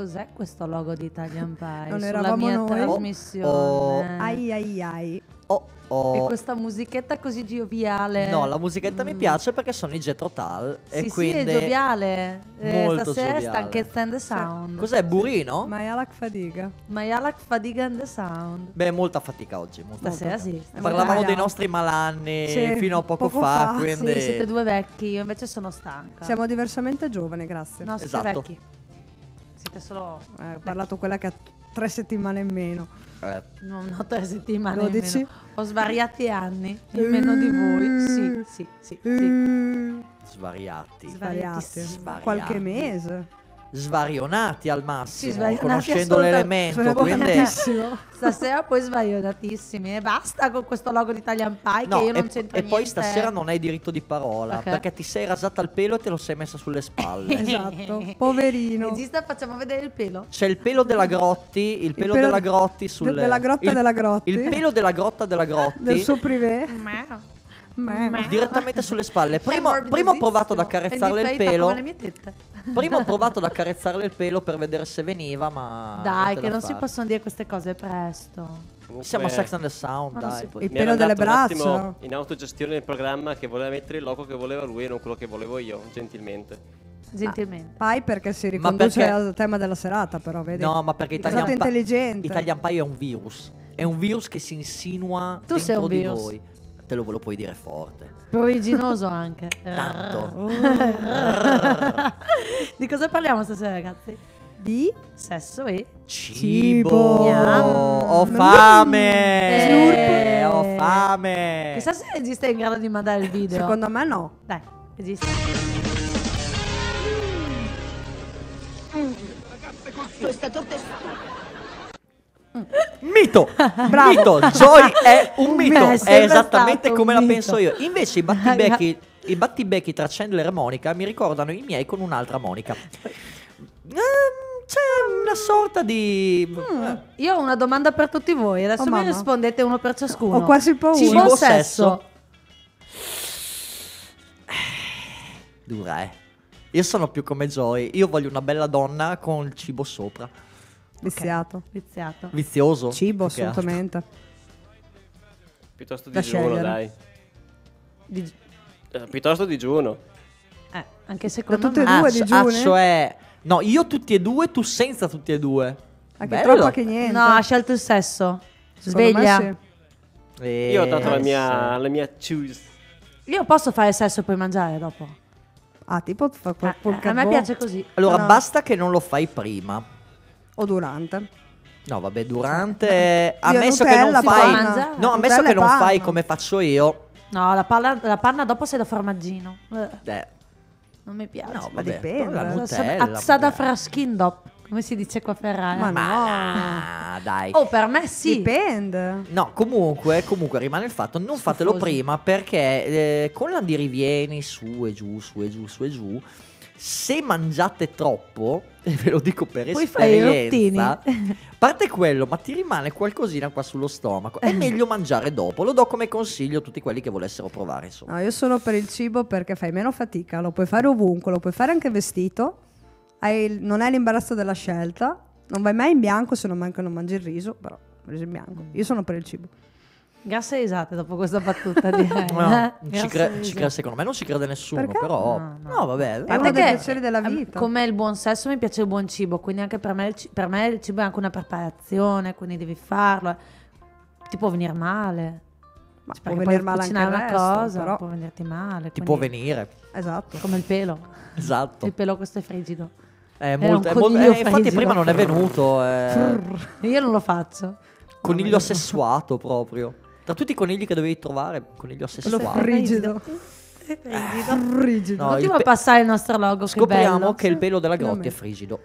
Cos'è questo logo di Italian Pie? Non Sulla eravamo mia noi? trasmissione. Oh, Ai ai ai. Oh, oh. E questa musichetta così gioviale. No, la musichetta mi piace perché sono i Jet Tal Sì, e sì, quindi è gioviale. Eh, Molto stasera è gioviale. stanchezza and the sound. Cos'è Burino? Mayalak Fadiga. Mayalak fadiga and the sound. Beh, molta fatica oggi. molta Stasera fatica. sì. Parlavamo dei nostri malanni Sì, fino a poco, poco fa, fa, quindi Sì, siete due vecchi, io invece sono stanca. Siamo diversamente giovani, grazie. No, siete Esatto. vecchi. Siete solo... Eh, ho parlato quella che ha tre settimane in meno. eh, No, no, tre settimane. 12? nemmeno. Ho svariati anni in meno di voi. Sì, sì, sì. sì. Mm, svariati, Svariati. Svariati. Qualche mese. Svarionati al massimo, Sì, svarionati conoscendo l'elemento, quindi. Stasera poi svarionatissimi e basta con questo logo di Italian Pie No, che io non e, c'entro e niente. poi stasera non hai diritto di parola Perché? perché ti sei rasata il pelo e te lo sei messa sulle spalle. Esatto. Poverino. Regista, facciamo vedere il pelo. C'è il pelo della Grotti, il pelo, pelo della Grotti sul della grotta il, della Grotti. Il pelo della grotta della Grotti Del suo privé. Direttamente sulle spalle. È Prima, prima ho provato ad accarezzarle il di fetta pelo. Prima ho provato ad accarezzarle il pelo per vedere se veniva, ma Dai, che non si fare. possono dire queste cose presto. Comunque, Siamo a Sex and the Sound, dai. si può Il mi pelo delle andato un attimo braccia. in autogestione del programma che voleva mettere il logo che voleva lui e non quello che volevo io, gentilmente. Gentilmente. Pai perché si Ma riconduce perché- al tema della serata, però, vedi? No, ma perché Italian, Pa- intelligente. Italian Pie è un virus. È un virus che si insinua Tu sei dentro un di virus. voi. Te lo, lo puoi dire forte. Pruriginoso anche. Tanto. di cosa parliamo stasera, ragazzi? Di Sesso e Cibo. Yum. Ho Eh. fame. Ho fame. Chissà se è in grado di mandare il video. secondo me no. Dai, regista. Mito! Mito! Joy è un mito! Beh, è è esattamente come la mito. penso io. Invece i battibecchi, i battibecchi tra Chandler e Monica mi ricordano i miei con un'altra Monica. Ehm, c'è una sorta di... Mm. Io ho una domanda per tutti voi. Adesso Oh, mi rispondete uno per ciascuno. Ho quasi paura. Cibo Cibo sesso? Dura, eh. Io sono più come Joy. Io voglio una bella donna con il cibo sopra. Viziato. Viziato. Vizioso. Cibo, che altro. assolutamente. Piuttosto Da digiuno, dai. Di- Eh, piuttosto digiuno. eh, anche secondo tutte e me. due Ah, ah, cioè... No, io tutti e due, tu senza tutti e due. Anche Bello. troppo che niente. No, ha scelto il sesso. Secondo Sveglia. sì. Eh, Io ho dato la mia, la mia choose. Io posso fare sesso e poi mangiare dopo. Ah, tipo fa Eh, a me piace così. Allora, No. basta che non lo fai prima. O durante. No, vabbè, durante... Io Ammesso che non fai... No, ammesso che non fai come faccio io. No, la, palla- la panna dopo sei da formaggino. Eh, Eh, non mi piace. no, ma vabbè. dipende. la Nutella, Azzada vabbè. fraschin dop, come si dice qua a Ferrara. Ma no. Ah, dai. Oh, per me sì. Dipende. No, comunque, comunque rimane il fatto, non fatelo prima perché eh, con l'andirivieni su e giù, su e giù, su e giù, se mangiate troppo, e ve lo dico per Poi esperienza, parte quello, ma ti rimane qualcosina qua sullo stomaco, Eh. è meglio mangiare dopo, lo do come consiglio a tutti quelli che volessero provare, insomma. No, io sono per il cibo perché fai meno fatica, lo puoi fare ovunque, lo puoi fare anche vestito, hai non hai l'imbarazzo della scelta, non vai mai in bianco se non manca non mangi il riso, però il riso in bianco. Io sono per il cibo. Grasse risate dopo questa battuta direi. No, eh? non ci, cre- ci crede, secondo me non ci crede nessuno, Perché? però... No, No, no. vabbè. È A uno parte dei che, piaceri della vita. Come il buon sesso mi piace il buon cibo, quindi anche per me, il ci- per me il cibo è anche una preparazione, quindi devi farlo. Ti può venire male. Ma Cioè, può venire male anche una resto, cosa, però- può venirti male. Ti quindi- può venire, Esatto. Come il pelo. esatto. Il pelo questo è frigido. È molto, è molto- eh, infatti prima non è venuto, eh, Io non lo faccio. coniglio assessuato proprio. Tra tutti i conigli che dovevi trovare, coniglio Lo assessuato. frigido. Frigido. Frigido. No, Continua a pe- passare il nostro logo, che Scopriamo bello. che il pelo della grotta è frigido,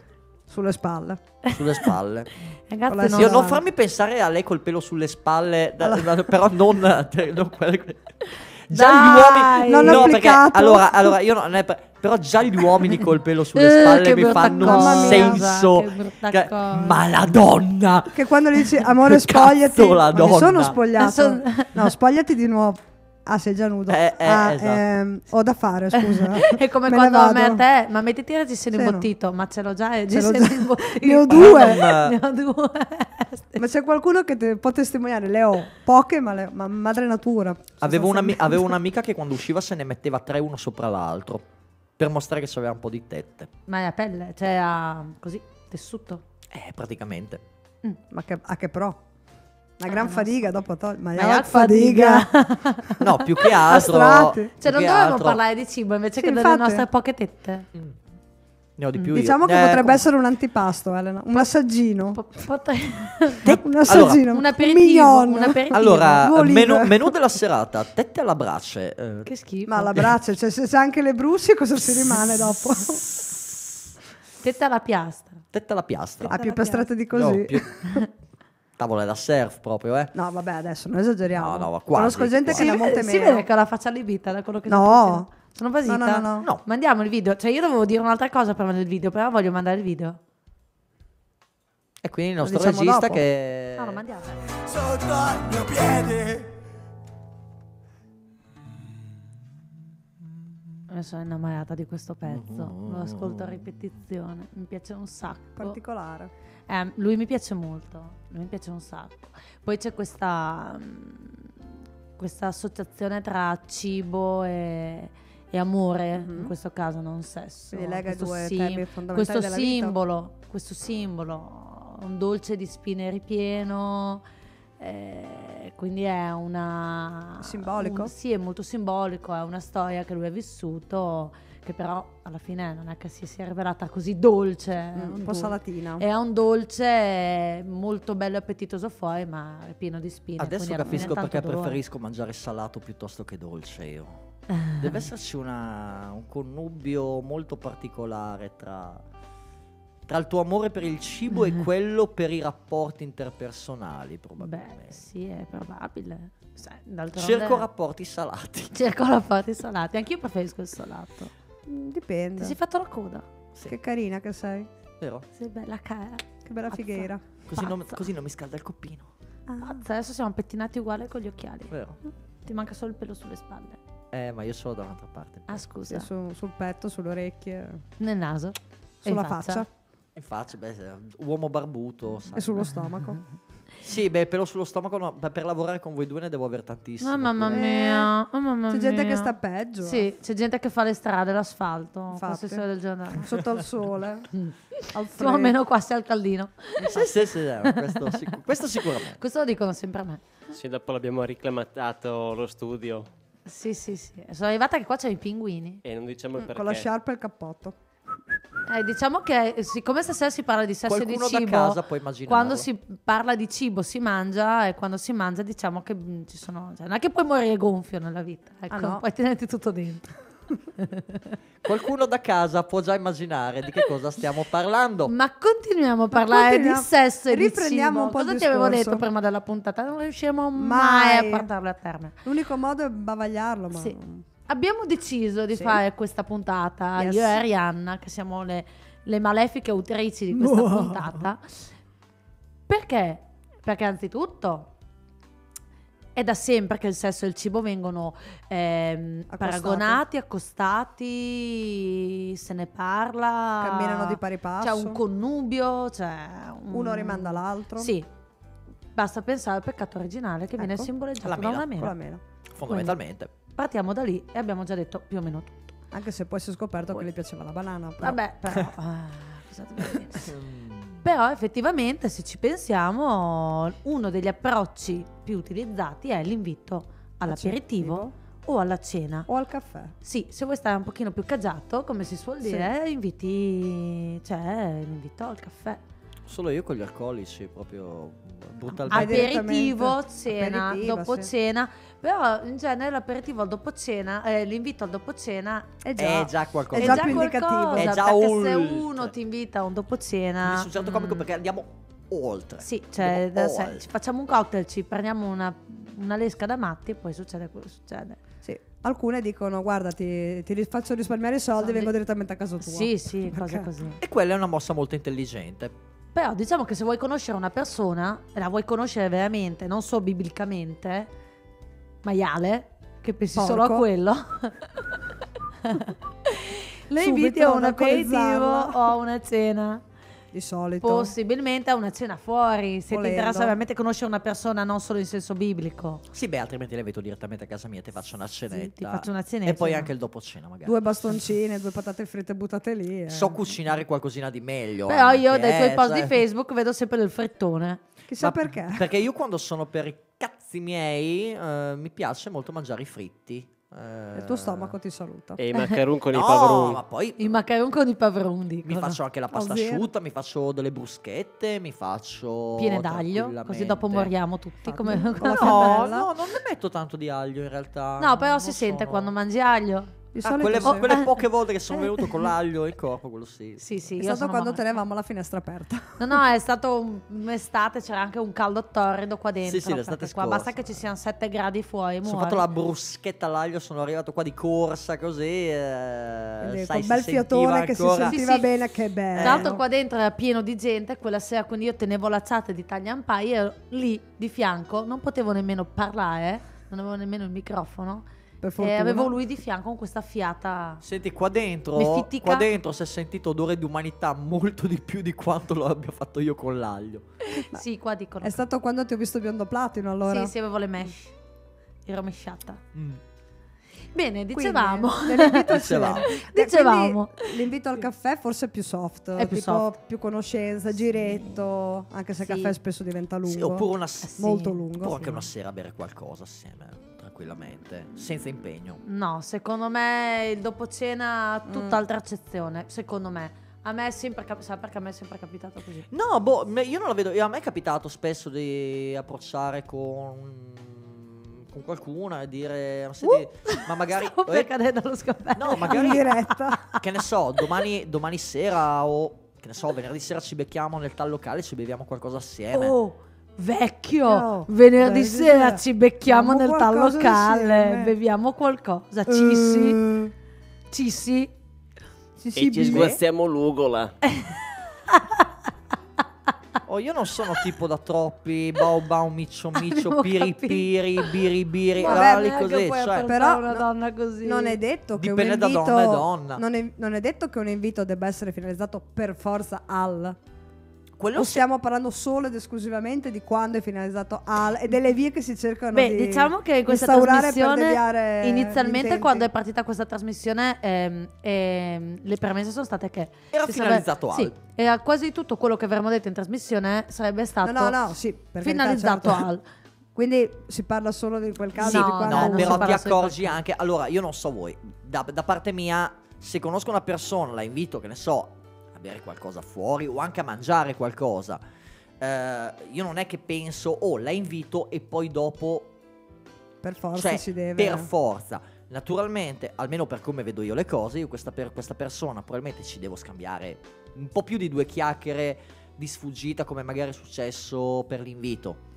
Sulle spalle. sulle spalle. Ragazzi, non Io non no. farmi pensare a lei col pelo sulle spalle, da- da- però non, non quelle- Già Dai! gli uomini Non no, perché applicato. allora, allora io non è per- però già gli uomini col pelo sulle Eh, spalle che mi brutta fanno cosa, un senso. che brutta che- cosa. ma la donna! Che quando gli dici amore cazzo spogliati, la ma mi sono donna? spogliato. Son- No, spogliati di nuovo. Ah, sei già nudo. Eh, eh, ah, esatto. ehm, ho da fare, scusa. È come Me quando a me a te, ma mettiti il reggiseno Sì, no. imbottito, ma ce l'ho già il Ce l'ho già. imbottito. Ne ho due. Ne ho due. Ma c'è qualcuno che te- può testimoniare? Le ho poche, ma, le- ma madre natura. Avevo, sostanzialmente. avevo un'amica che quando usciva se ne metteva tre uno sopra l'altro per mostrare che aveva un po' di tette. Ma è a pelle, cioè a così, tessuto. Eh, praticamente. Ma che, a che pro? Una gran non fatica dopo togli. Ma, Ma è è fatica. No, più che altro. Cioè non dovevamo altro- parlare di cibo invece Sì, che delle infatti. nostre poche tette. Mm. Ne ho di più io. Diciamo che Eh, potrebbe com- essere un antipasto, Elena. Un assaggino. Po- Un assaggino. un aperitivo, mignon. un aperitivo. Allora, menù, menù della serata, tette alla brace. eh, Che schifo. Ma la braccia, cioè se c'è anche le brucie cosa si rimane dopo? Tetta alla piastra. tette alla piastra. Ah, più la piastrate di No, così. più- Tavole da surf proprio, eh. No, vabbè, adesso non esageriamo. No, no, ma quasi, Conosco gente quasi. che ne ha molte si meno. vede che ho la faccia allibita da quello che No. Sono basita. No, no, no, no. No. Mandiamo il video. Cioè io dovevo dire un'altra cosa prima del video, però voglio mandare il video. E quindi il nostro diciamo regista dopo? che... No, lo mandiamo. sotto al mio piede. Mi sono innamorata di questo pezzo. Lo ascolto a ripetizione. Mi piace un sacco. Particolare. Eh, lui mi piace molto, lui mi piace un sacco. Poi c'è questa, mm, questa associazione tra cibo e, e amore, in Mhm. questo caso non sesso. Quindi lega i Questo due sim- temi fondamentali questo della vita. simbolo, questo simbolo, un dolce di spine ripieno. Eh, quindi è una Simbolico? un- sì, è molto simbolico. È una storia che lui ha vissuto, che però alla fine non è che si sia rivelata così dolce. Mm, un po' salatina. è un dolce molto bello e appetitoso fuori, ma è pieno di spine. Adesso capisco perché dolore. preferisco mangiare salato piuttosto che dolce io. Deve esserci una- un connubio molto particolare tra, tra il tuo amore per il cibo e quello per i rapporti interpersonali, Beh, probabilmente. sì, è probabile. D'altronde- Cerco rapporti salati. Cerco rapporti salati. Anch'io preferisco il salato. Mm, Ti Dipende. sei fatto la coda? Sì, Che carina che sei. vero? Sei bella cara. Che bella Pazza. fighiera. Così non, così non mi scalda il coppino. Pazza, adesso siamo pettinati uguali con gli occhiali. Vero? Ti manca solo il pelo sulle spalle. Eh, ma io solo da un'altra parte. Ah, scusa. Sì, su- sul petto, sulle orecchie, Nel naso. E sulla in faccia In faccia, beh, uomo barbuto. sai. e sullo stomaco. Sì, beh, pelo sullo stomaco, no, per per lavorare con voi due ne devo avere tantissimo. Oh, mamma mia. oh, mamma C'è gente mia. che sta peggio. eh. Sì, c'è gente che fa le strade, l'asfalto, qualsiasi del genere. Sotto al sole. al Più o meno qua sei al caldino. Sì, sì, sì, eh, questo, sicu- questo sicuramente. Questo lo dicono sempre a me. Sì, dopo l'abbiamo riclamato lo studio Sì, sì, sì. Sono arrivata che qua c'è i pinguini. e non diciamo il perché. Con la sciarpa e il cappotto. Eh, diciamo che eh, siccome stasera si parla di sesso e di Qualcuno da cibo, casa quando si parla di cibo si mangia e quando si mangia diciamo che mm, ci sono... Cioè, non è che puoi morire gonfio nella vita, ecco, Ah, no? puoi tenerti tutto dentro. Qualcuno da casa può già immaginare di che cosa stiamo parlando. Ma continuiamo a parlare continuiamo. di sesso e di Riprendiamo cibo. un po' il Cosa ti avevo detto prima della puntata? Non riusciremo mai, Mai. a portarlo a termine. L'unico modo è bavagliarlo, ma... Sì. Abbiamo deciso di Sì. fare questa puntata, Yes. io e Arianna, che siamo le, le malefiche autrici di questa Wow. puntata. Perché? Perché anzitutto è da sempre che il sesso e il cibo vengono ehm, Accostati. paragonati, accostati, se ne parla. Camminano di pari passo. C'è un connubio, c'è un- Uno rimanda l'altro. Sì. Basta pensare al peccato originale che viene Ecco, simboleggiato la da mela. una Con mela. la mela. Partiamo da lì e abbiamo già detto più o meno tutto. Anche se poi si è scoperto Poi- che le piaceva la banana. però. Vabbè, però... ah. Però effettivamente se ci pensiamo uno degli approcci più utilizzati è l'invito all'aperitivo o alla cena. O al caffè. Sì, se vuoi stare un pochino più cagiato, come si suol Sì. dire, inviti, cioè l'invito al caffè. Solo io con gli alcolici, proprio brutalmente. Aperitivo, cena, Aperitivo, dopo sì. cena, però in genere l'aperitivo al dopo cena, eh, l'invito al dopo cena È già, È già qualcosa. È è già già più indicativo. qualcosa, È già perché se oltre. uno ti invita a un dopo cena... Mi suggerito comico mm, perché andiamo oltre. Sì, cioè, da- se- ci facciamo un cocktail, ci prendiamo una, una lesca da matti e poi succede quello che succede. Sì. Alcune dicono guarda ti, ti faccio risparmiare i soldi Soldi. vengo direttamente a casa tua. Sì, sì, cose Perché? così. E quella è una mossa molto intelligente. Però diciamo che se vuoi conoscere una persona, e la vuoi conoscere veramente, non solo biblicamente, maiale, che pensi solo a Porco. quello, le inviti a un aperitivo o a una cena. Di solito. Possibilmente a una cena fuori, se ti Volendo. interessa veramente conoscere una persona non solo in senso biblico. Sì, beh, altrimenti le vedo direttamente a casa mia, ti faccio una cenetta. ti faccio una cenetta, E poi anche il dopo cena, magari. Due bastoncine, due patate fritte buttate lì. eh. So cucinare qualcosina di meglio. Però io anche, dai tuoi eh, post di Facebook vedo sempre del frettone. Chissà Ma- perché. Perché io quando sono per i cazzi miei eh, mi piace molto mangiare i fritti. Eh, Il tuo stomaco ti saluta. E i macaron con i no, pavroni. ma poi I macaron con i pavron dicono. mi faccio anche la pasta Ovvero. asciutta, mi faccio delle bruschette, mi faccio piene d'aglio, così dopo tranquillamente. moriamo tutti. Infatti, Come, No, fiammella. no, non ne metto tanto di aglio in realtà. No, però non si sente sono- quando mangi aglio. Ah, quelle, sì. quelle poche volte che sono venuto con l'aglio in corpo, quello sì. Sì, sì. È stato sono quando mamma- tenevamo la finestra aperta. No, no, è stato un- un'estate, c'era anche un caldo torrido qua dentro. Sì, sì, l'estate perché qua scorsa. basta che ci siano 7 gradi fuori, Sono muori. fatto la bruschetta all'aglio, sono arrivato qua di corsa così. Eh, sai, col bel si fiatone che si ancora- sentiva Sì, sì. bene, che bello. Tra l'altro qua dentro era pieno di gente quella sera, quindi io tenevo la chat di Italian Pie e lì di fianco non potevo nemmeno parlare, non avevo nemmeno il microfono e fortuna. avevo lui di fianco con questa fiata. Senti, qua dentro, qua dentro si è sentito odore di umanità molto di più di quanto lo abbia fatto io con l'aglio. Sì, qua dicono. È stato quando ti ho visto biondo platino allora. Sì, sì, avevo le mesh. Ero mesciata. Mm. Bene, Quindi, dicevamo. a Dicevamo. Eh, Dicevamo. quindi L'invito al caffè forse è più soft, È più tipo soft. più conoscenza, giretto, anche se il Sì. caffè spesso diventa lungo. Sì, oppure una, sì. molto lungo. oppure anche sì. una sera bere qualcosa assieme, tranquillamente, senza impegno. No, secondo me il dopo cena ha tutt'altra accezione. Secondo me. A me è sempre cap- sa perché a me è sempre capitato così. No, boh, me- io non la vedo. A me è capitato spesso di approcciare con, con qualcuno e dire, ma, senti, ma magari... Eh, per cadere dallo scappello. no, in magari... diretta. che ne so, domani, domani sera o che ne so, venerdì sera ci becchiamo nel tal locale e ci beviamo qualcosa assieme. Oh, vecchio. Oh, venerdì sera ci becchiamo nel tal locale. insieme. Beviamo qualcosa. Cissi. Eh, Cissi. sì, sì, E ci sguazziamo l'ugola. Oh, io non sono tipo da troppi bau bau miccio miccio piri piri biri biri Vabbè, neanche così, cioè, Però una no- donna così. Non è detto che Dipende un da invito donna e donna. Non è, non è detto che un invito debba essere finalizzato per forza al. Quello O sì. stiamo parlando solo ed esclusivamente di quando è finalizzato al e delle vie che si cercano Beh, di diciamo che questa trasmissione inizialmente quando è partita questa trasmissione ehm, ehm, le premesse sono state che Era finalizzato sarebbe- al. Sì, era quasi tutto quello che avremmo detto in trasmissione sarebbe stato No, no, no, sì, finalizzato certo. al Quindi si parla solo di quel caso No, di quando No, si però ti accorgi anche. Allora, io non so voi, da, da parte mia, se conosco una persona, la invito, che ne so, a bere qualcosa fuori o anche a mangiare qualcosa. eh, io non è che penso, oh, la invito e poi dopo per forza cioè, si deve per forza. Naturalmente, almeno per come vedo io le cose, io questa, per questa persona probabilmente ci devo scambiare un po' più di due chiacchiere di sfuggita come magari è successo per l'invito.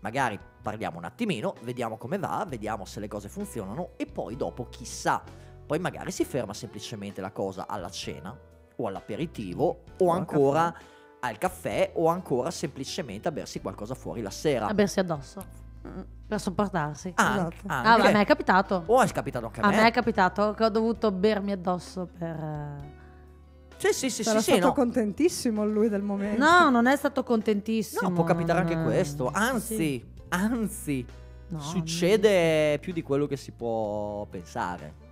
Magari parliamo un attimino, vediamo come va, vediamo se le cose funzionano e poi dopo chissà. Poi magari si ferma semplicemente la cosa alla cena o all'aperitivo o O al ancora al caffè o ancora semplicemente a bersi qualcosa fuori la sera. a bersi addosso Mm, per sopportarsi. Anche, Esatto. Ah, a me è capitato. O è capitato anche a A me. me è capitato che ho dovuto bermi addosso per, eh, Sì, sì, sì, Sarà sì, stato no. contentissimo lui del momento. No, non è stato contentissimo. No, può capitare anche non- questo. Anzi, Sì. anzi, No, succede più di quello che si può pensare.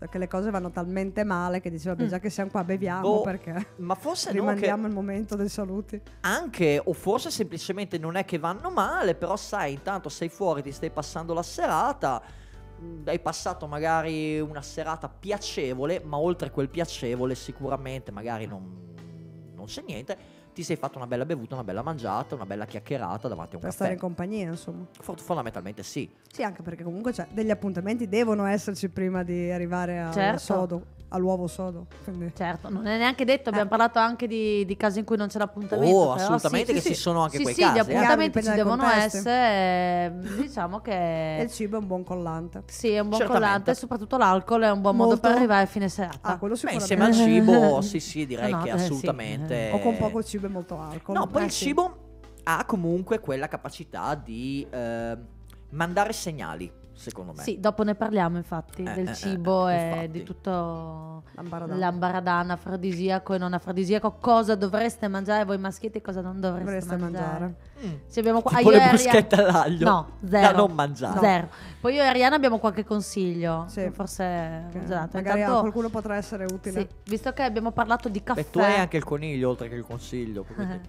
Cioè che le cose vanno talmente male che vabbè, Mm. già che siamo qua beviamo boh, perché ma forse no, che rimandiamo il momento dei saluti. anche, o forse semplicemente non è che vanno male, però sai, intanto sei fuori, ti stai passando la serata. mh, Hai passato magari una serata piacevole, ma oltre quel piacevole, sicuramente magari non, non c'è niente. Ti sei fatto una bella bevuta, una bella mangiata, una bella chiacchierata davanti a un Per stare caffè. in compagnia, insomma. Fo- Fondamentalmente sì. Sì, anche perché comunque cioè, degli appuntamenti devono esserci prima di arrivare al Certo. sodo, all'uovo sodo. Quindi Certo, non è neanche detto, abbiamo Eh. parlato anche di, di casi in cui non c'è l'appuntamento. Oh, assolutamente sì, che sì, ci sì. sono anche Sì, quei sì, casi, gli eh. appuntamenti Dipende ci devono contesti. essere, diciamo e che il cibo è un buon collante. sì, è un buon Certamente. collante, e soprattutto l'alcol è un buon modo Molto. per arrivare a fine serata. Ah, quello Beh, insieme al cibo, sì, sì, direi No, che eh, sì. assolutamente. O con poco cibo e molto alcol. No, poi Eh, il sì. cibo ha comunque quella capacità di eh, mandare segnali, secondo me. Sì, dopo ne parliamo infatti Eh, del eh, cibo eh, e infatti. di tutto L'ambaradà. l'ambaradana afrodisiaco e non afrodisiaco. Cosa dovreste mangiare voi maschietti e cosa non dovreste, Dovreste mangiare. Mm. Sì, abbiamo qua- Tipo le e bruschette all'aglio. No, zero. Da non mangiare. Zero. Poi io e Ariana abbiamo qualche consiglio. Sì. Forse ho dato. magari a Intanto- qualcuno potrà essere utile. sì, visto che abbiamo parlato di caffè. Beh, tu hai anche il coniglio oltre che il consiglio. quindi Eh,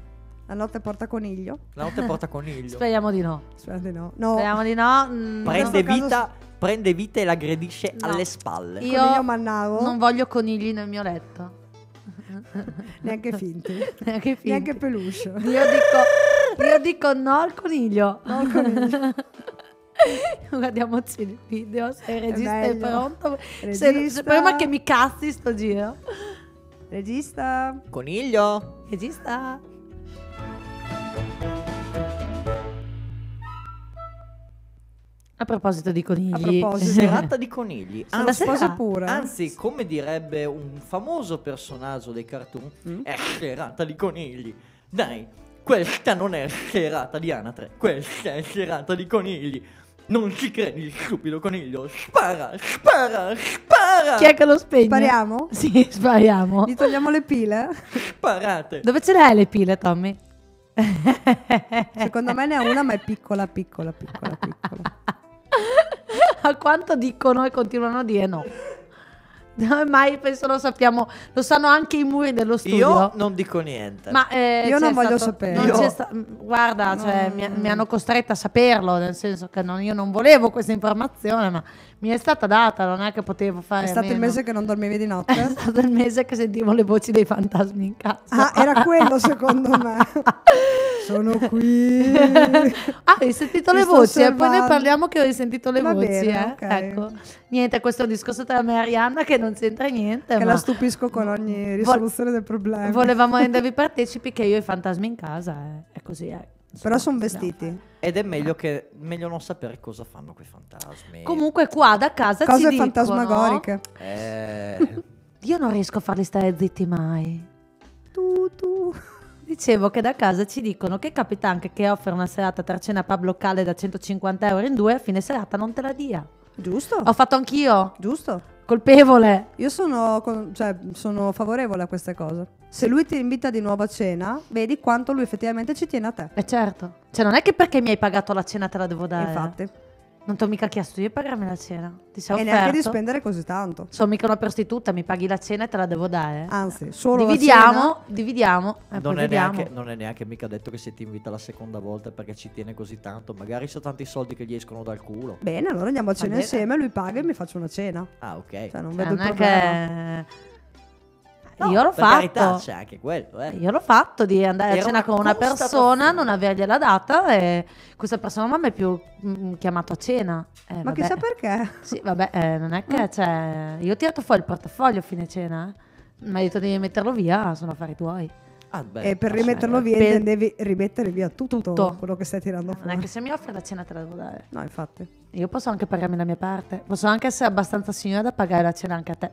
La notte porta coniglio? La notte porta coniglio. Speriamo di no. Spero di no. No, Speriamo di no. Mm, prende, caso vita, prende vita e l'aggredisce No. alle spalle. Io coniglio mannaro, non voglio conigli nel mio letto. neanche finti. Neanche finti. neanche peluche. Io dico, io dico no al coniglio. No al coniglio. Guardiamoci il video. Se il regista è, meglio. pronto. Se, se Regista. prima che mi cazzi sto giro. Regista. Coniglio? Regista. A proposito di conigli. A proposito. Si tratta di conigli. Anzi, da Sposa sera. pure. anzi, come direbbe un famoso personaggio dei cartoon, Mm? è serata di conigli. Dai, questa non è serata di anatre, questa è serata di conigli. Non ci credi, stupido coniglio. Spara, spara, spara. Chi è che lo spegne? Spariamo? Sì, spariamo. Gli togliamo le pile? Sparate. Dove ce le hai le pile, Tommy? Secondo me ne ha una, ma è piccola, piccola, piccola, piccola. A quanto dicono e continuano a dire no. No, Mai penso lo sappiamo, lo sanno anche i muri dello studio. Io non dico niente. Ma eh, Io non voglio stato- sapere. non Io- sta- guarda, cioè, mi, mi hanno costretta a saperlo, nel senso che non- io non volevo questa informazione, ma mi è stata data, non è che potevo fare È stato il meno. mese che non dormivi di È notte? stato il mese che sentivo le voci dei fantasmi in casa. Ah, era quello secondo me. Sono qui. Ah, hai sentito Ti le voci e poi ne parliamo che ho risentito le Va voci. bene, eh. ok. Ecco. Niente, questo è un discorso tra me e Arianna che non c'entra niente. che la stupisco con ogni risoluzione del problema. volevamo rendervi partecipi che io ho i fantasmi in casa. eh. È così. eh. Però sono vestiti. Ed è meglio, che, meglio non sapere cosa fanno quei fantasmi. Comunque qua da casa ci Cose dicono... fantasmagoriche. Eh, Io non riesco a farli stare zitti mai. Tu, tu. Dicevo che da casa ci dicono che capita anche che offre una serata tra cena pub locale da 150 euro in due, a fine serata non te la dia. Giusto? Ho fatto anch'io, Giusto. Colpevole. Io sono, cioè, sono favorevole a queste cose. Se lui ti invita di nuovo a cena, vedi quanto lui effettivamente ci tiene a te. E certo. Cioè non è che perché mi hai pagato la cena te la devo dare. Infatti. Non ti ho mica chiesto io di pagarmi la cena. Ti sei E offerto. neanche di spendere così tanto. Sono mica una prostituta, mi paghi la cena e te la devo dare. Anzi, solo la dividiamo, dividiamo. E poi non, è neanche, non è neanche mica detto che se ti invita la seconda volta perché ci tiene così tanto. Magari sono tanti soldi che gli escono dal culo. Bene, allora andiamo a cena bene. insieme, lui paga e mi faccio una cena. Ah, ok. Cioè, non Cioè, vedo non il è problema. che... No, io l'ho per carità, fatto. c'è anche quello, eh. Io l'ho fatto di andare a Era cena una con una persona, non avergliela data e questa persona non mi ha più mm, chiamato a cena. Eh, Ma vabbè. chissà perché. Sì, vabbè, eh, non è che cioè, io ho tirato fuori il portafoglio a fine cena. eh. Mi hai detto di metterlo via, sono affari tuoi. Ah, beh, e per ma rimetterlo via Per- intendevi rimettere via tutto, Tutto. quello che stai tirando Non è fuori. che se mi offre la cena te la devo dare. No, infatti. Io posso anche pagarmi la mia parte. Posso anche essere abbastanza signora da pagare la cena anche a te.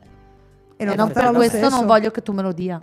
E E non, non farà per questo stesso. non voglio che tu me lo dia.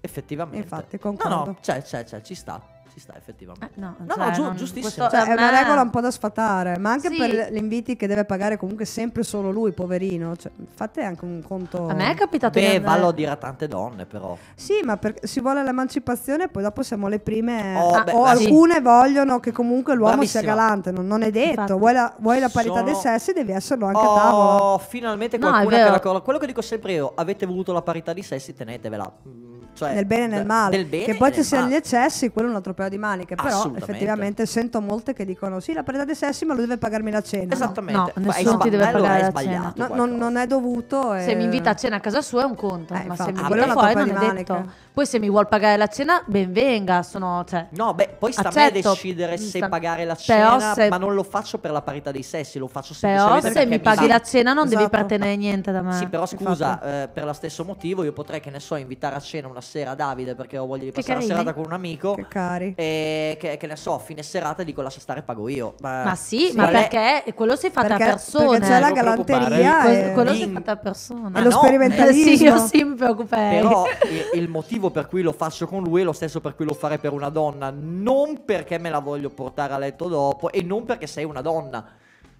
Effettivamente. Infatti, No, concordo. no, c'è, c'è, c'è, ci sta. Ci sta effettivamente. Eh, no, No, cioè, no, giu- non- giustissimo. Cioè, è una me- regola un po' da sfatare, ma anche Sì. per gli inviti che deve pagare comunque sempre solo lui, poverino. Cioè, fate anche un conto. A me è capitato di Beh, andare- vallo a dire a tante donne, però. Sì, ma perché si vuole l'emancipazione e poi dopo siamo le prime. Oh, Ah, beh, o ma sì. alcune vogliono che comunque l'uomo sia Bravissima. galante, non, non è detto. Vuoi la, vuoi la parità Sono- dei sessi, devi esserlo anche a tavola. Oh, finalmente No, è qualcuno che d'accordo. Quello che dico sempre io, avete voluto la parità di sessi, tenetevela. Mm, Cioè, Nel bene e nel male. Del bene che poi ci siano gli eccessi, quello è un altro paio di maniche. Però effettivamente sento molte che dicono: sì, la parità dei sessi, ma lui deve pagarmi la cena. No. Esattamente. No, Hai nessuno ti deve pagare la cena. sbagliato No, non, non è dovuto. Se e- mi invita a cena a casa sua è un conto, Eh, ma infatti, se mi quello invita è fuori una non è detto. Poi se mi vuol pagare la cena, ben venga, sono, cioè, No, beh, poi sta a me Accetto. decidere se Sta- pagare la Però cena, se- ma non lo faccio per la parità dei sessi, lo faccio però semplicemente se perché mi paghi va. la cena non devi Esatto. pretendere niente da me. Sì, però scusa, eh, per lo stesso motivo io potrei, che ne so, invitare a cena una sera Davide perché ho voglia di passare la serata con un amico. Che cari. E che, che ne so, a fine serata dico lascia stare pago io. Ma sì, sì, ma qual è- perché quello si fa tra Perché, persone. perché c'è la galanteria. E- quello Din- si fa tra persone. e lo no, sperimentalismo. Sì, io sì mi preoccuperei. Però il, il motivo per cui lo faccio con lui è lo stesso per cui lo farei per una donna. Non perché me la voglio portare a letto dopo e non perché sei una donna.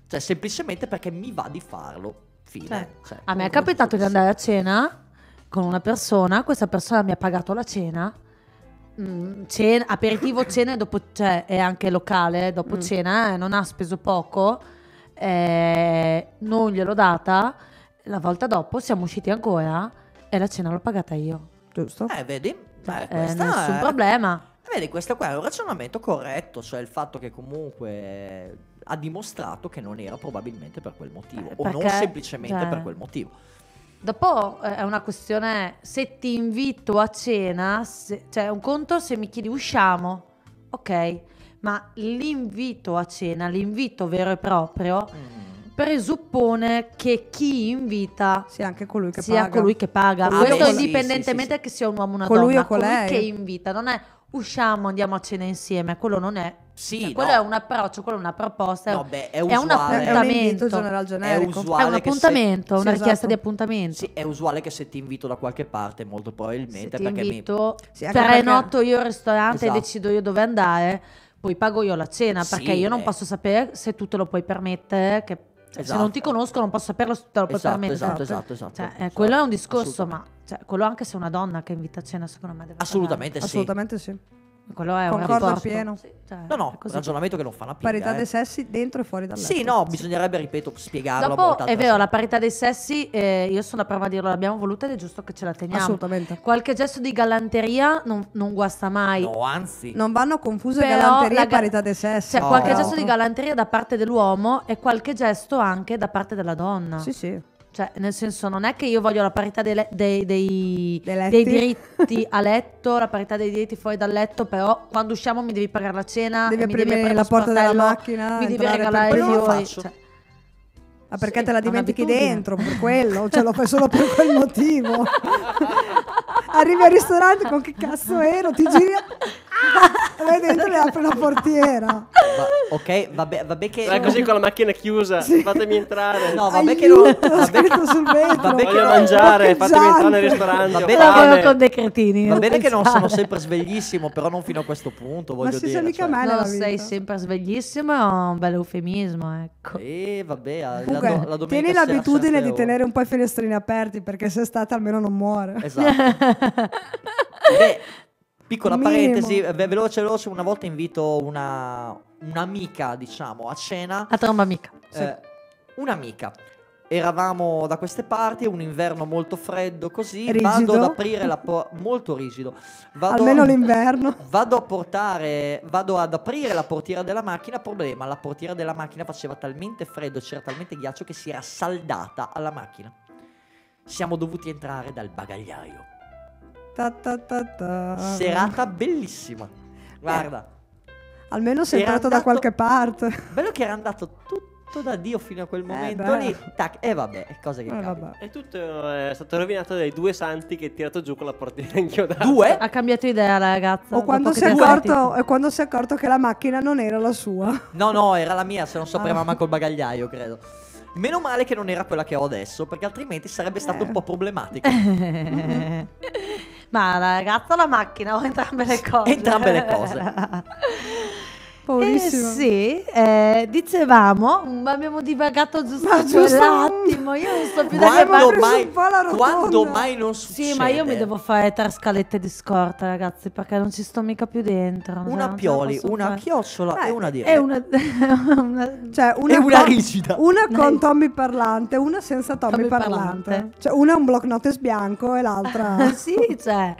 Cioè, semplicemente perché mi va di farlo. Fine. Cioè, Cioè, a me è capitato di andare a cena con una persona, questa persona mi ha pagato la cena. mm, cena- aperitivo cena e dopo cioè, è anche locale dopo Mm. cena eh, non ha speso poco eh, non gliel'ho data la volta dopo siamo usciti ancora e la cena l'ho pagata io Giusto? Eh, vedi? Beh, Eh, nessun è- problema Vedi, questo qua è un ragionamento corretto, cioè il fatto che comunque ha dimostrato che non era probabilmente per quel motivo, Eh, o non semplicemente cioè, per quel motivo. Dopo eh, è una questione, se ti invito a cena, se- cioè un conto se mi chiedi usciamo, ok, ma l'invito a cena, l'invito vero e proprio, Mm. Presuppone che chi invita Sì, anche colui che sia paga. colui che paga. Colui Questo o- sì, indipendentemente sì, sì, che sia un uomo o una Colui donna. o colei. che invita, non è usciamo, andiamo a cena insieme, quello non è. Sì, Cioè, no. quello è un approccio, quello è una proposta, è No, un- beh, è è un usuale. È un appuntamento. generico. usuale. È un se- appuntamento, Sì, una richiesta esatto. di appuntamento. Sì, è usuale che se ti invito da qualche parte, molto Se probabilmente ti perché mi... invito, Sì, anche prenoto io il ristorante Esatto. e decido io dove andare, poi pago io la cena, Sì, perché io non eh. posso sapere se tu te lo puoi permettere, che cioè, se Esatto. non ti conosco non posso saperlo se te lo puoi Esatto, permettere. esatto, esatto, esatto. Cioè, eh, Esatto. quello è un discorso, ma cioè, quello anche se è una donna che invita a cena, secondo me deve Assolutamente sì. Assolutamente sì. Quello è un Concordo rapporto. appieno. Sì, cioè, No, no, così. ragionamento che non fa una piega. Parità eh. dei sessi dentro e fuori dal letto. Sì, no, bisognerebbe, ripeto, spiegarlo. a Dopo è vero, la parità dei sessi, eh, io sono la prova a dirlo, l'abbiamo voluta ed è giusto che ce la teniamo. Assolutamente. Qualche gesto di galanteria non, non guasta mai. No, anzi. Non vanno confuse Però galanteria la e ga- parità dei sessi. C'è No. qualche gesto di galanteria da parte dell'uomo e qualche gesto anche da parte della donna. Sì, sì. Cioè, nel senso, non è che io voglio la parità dei, le- dei- dei- Dei diritti a letto, la parità dei diritti fuori dal letto, però quando usciamo mi devi pagare la cena, Devi mi devi aprire la lo porta della macchina, mi devi entrare per regalare i fiori. faccio. cioè, Ma perché Sì, te la dimentichi dentro per quello? Cioè lo fai solo per quel motivo. Arrivi al ristorante con che cazzo ero? Ti giri. Vai dentro e apri la portiera. Va- ok, vabbè, vabbè che... È così con la macchina chiusa, fatemi entrare. No, vabbè che non... Aiuto, Vabbè, scritto sul vetro. vabbè che Voglio no- mangiare, fatemi entrare nel ristorante. Va bene, lavoro con dei cretini. Va non bene che non sono sempre sveglissimo, però non fino a questo punto, voglio sa dire. mica cioè. mai. Non sei sempre sveglissimo, è un bel eufemismo, ecco. Eh, vabbè, la, Comunque, do- la domenica tieni l'abitudine di tenere un po' i finestrini aperti perché se state almeno non muore. Esatto. Beh, piccola Minimo. parentesi, eh, veloce veloce, una volta invito una un'amica, diciamo, a cena. A tromba amica. eh, un'amica. Eravamo da queste parti, un inverno molto freddo, così Rigido. vado ad aprire la porta molto rigido. Vado, Almeno l'inverno. Vado a portare, vado ad aprire la portiera della macchina. Problema: la portiera della macchina faceva talmente freddo, c'era talmente ghiaccio che si era saldata alla macchina. Siamo dovuti entrare dal bagagliaio. Ta ta ta ta. Serata bellissima. Guarda, Almeno sei entrato da andato- qualche parte. bello che era andato tutto da Dio fino a quel momento lì. Tac, e vabbè, cose che Eh, vabbè. E tutto è stato rovinato dai due santi che hai tirato giù con la portiera inchiodata. Due? Ha cambiato idea la ragazza. O quando si, ha accorto, e quando si è accorto che la macchina non era la sua. No, no, era la mia, se non sapeva Ah. manco il bagagliaio, credo. Meno male che non era quella che ho adesso, perché altrimenti sarebbe stato Eh. un po' problematico. Ma la ragazza o la macchina o entrambe le cose? Entrambe le cose. Paurissimo. Eh sì, eh, dicevamo, mm, abbiamo divagato giusto Ma giusto quell'attimo, io non so più da che Quando mai, un po' la rotonda. quando mai non succede? Sì, ma io mi devo fare tre scalette di scorta, ragazzi, perché non ci sto mica più dentro. Una la pioli, una fare. chiocciola e una diretta. È una, una- Cioè, una, E una con- rigida. Una con Tommy parlante, una senza Tommy, Tommy parlante. parlante. Cioè, una è un block notice bianco e l'altra... sì, cioè,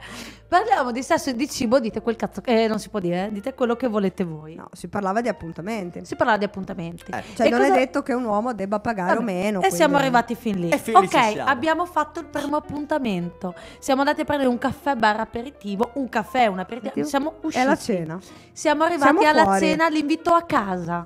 parliamo di sesso e di cibo, dite quel cazzo che non si può dire, eh, dite quello che volete voi. No, si parlava di appuntamenti. Si parla di appuntamenti. Eh. Cioè, E non cosa- è detto che un uomo debba pagare Vabbè, o meno. E quindi- siamo arrivati fin lì. E fin lì ok, siamo. abbiamo fatto il primo appuntamento. Siamo andati a prendere un caffè bar aperitivo, un caffè, un aperitivo. Siamo usciti. È la cena. Siamo arrivati Siamo alla fuori. cena, l'invito a casa.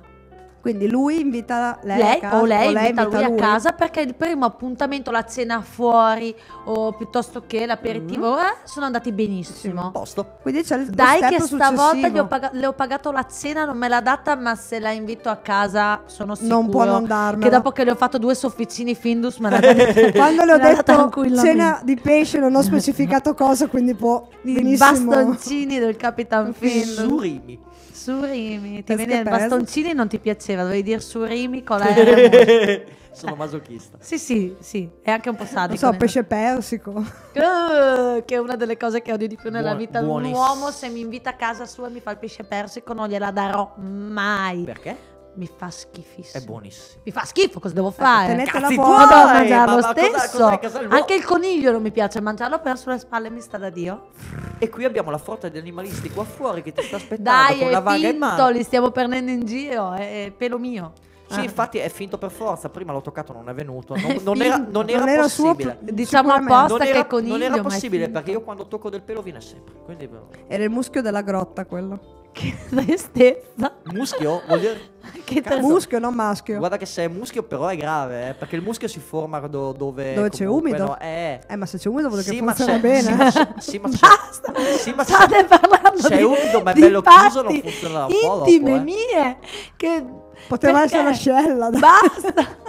Quindi lui invita lei, Lei, a casa, o lei invita, invita lui a casa perché il primo appuntamento, la cena fuori o piuttosto che l'aperitivo, Mm. eh, sono andati benissimo. A posto. Quindi c'è il Dai che stavolta ho paga- le ho pagato la cena, non me l'ha data, ma se la invito a casa sono sicuro Non può non darmela. che dopo che le ho fatto due sofficini Findus me la dà Quando le ho detto cena di pesce non ho specificato cosa, quindi può I benissimo... bastoncini del Capitan Findus. Surimi. Surimi, ti Pesche veniva- pes. bastoncini non ti piaceva, dovevi dire surimi con la R. Sono masochista. Sì, sì, sì, è anche un po' Non sadico. so, nel- pesce persico. Eh, che è una delle cose che odio di più nella Buon- vita. Un buonissimo. uomo se mi invita a casa sua e mi fa il pesce persico non gliela darò mai. Perché? Mi fa schifissimo. È buonissimo. Mi fa schifo, cosa devo fare? tenetela Cazzi fuori. Ma devo tuoi, mangiarlo ma- ma stesso. cosa? Anche il coniglio non mi piace mangiarlo per sulle spalle mi sta da Dio. E qui abbiamo la forza degli animalisti qua fuori che ti sta aspettando Dai, con la vaga in finto, mano. li stiamo prendendo in giro, è, è pelo mio. Sì, Ah. infatti è finto per forza. Prima l'ho toccato, non è venuto. Non, È non era, non era Non era suo possibile. pr- Diciamo apposta Non che era, è coniglio, non era possibile perché io quando tocco del pelo viene sempre. Quindi, Era il muschio della grotta quello. Che tristezza. muschio vuol dire. Che Cazzo. Muschio, non maschio. Guarda che se è muschio, però è grave. eh, perché il muschio si forma do- dove. Dove c'è umido? no, eh. Eh, ma se c'è umido vuol dire Sì, che funziona bene. Sì, ma c'è, sì, ma c'è- Basta. sì, ma State parlando c'è di, umido, ma è di bello chiuso, non funziona un po' dopo, intime eh. mie che Poteva perché? essere l'ascella. dai. Basta.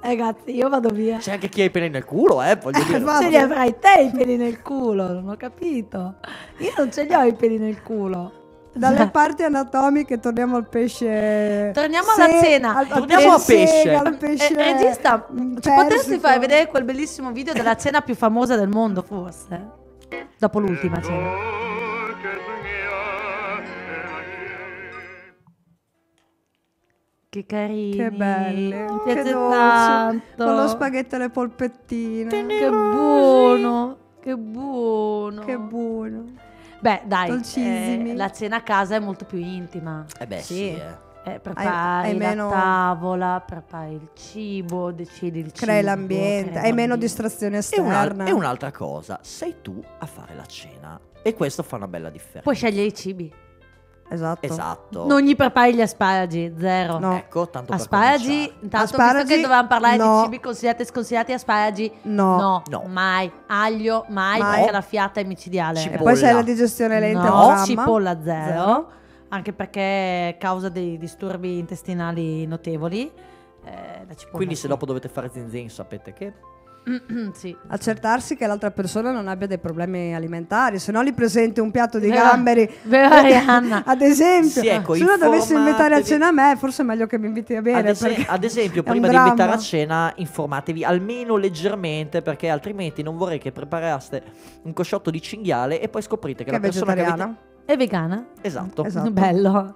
Ragazzi, io vado via. C'è anche chi ha i peli nel culo, eh. Voglio dire. ma- Ce li avrai te i peli nel culo, non ho capito. Io non ce li ho i peli nel culo. Dalle parti anatomiche torniamo al pesce. Torniamo alla cena. Al, al Torniamo a pesce. al pesce. Eh, regista, ci potresti fare vedere quel bellissimo video della cena più famosa del mondo, forse? Dopo l'ultima cena. Che carini. Che belle. Mi che piace dolce. tanto. Con lo spaghetto e le polpettine. Che buono. Che buono. Che buono. Beh, dai, eh, la cena a casa è molto più intima. Eh beh, Sì. sì, eh. Eh, prepari hai meno- la tavola, prepari il cibo, decidi il Crei cibo. l'ambiente. crei Hai meno l'ambiente. distrazione E, un'al- esterna. e un'altra cosa, sei tu a fare la cena. E questo fa una bella differenza. Puoi scegliere i cibi. Esatto. Esatto. Non gli prepari gli asparagi, zero. No. Ecco, tanto per Asparagi, intanto Asparagi, visto che dovevamo parlare no. di cibi consigliati e sconsigliati, asparagi No. no, No. mai, aglio mai, Mai. perché la fiata è micidiale. E Cipolla. poi c'è la digestione lenta e No, cipolla zero, Zero. anche perché causa dei disturbi intestinali notevoli. Eh, Quindi se dopo dovete fare zinzin sapete che... sì. Accertarsi che l'altra persona non abbia dei problemi alimentari, se no gli presenti un piatto di Vero- gamberi. vero, Arianna. Ad esempio, Sì, ecco, se uno dovesse invitare a cena a me, forse è meglio che mi inviti a bere. Ad, perché ad esempio, prima di dramma. invitare a cena, informatevi almeno leggermente, perché altrimenti non vorrei che preparaste un cosciotto di cinghiale e poi scoprite che, Che la persona che avete... È vegana? Esatto. Esatto. Bello.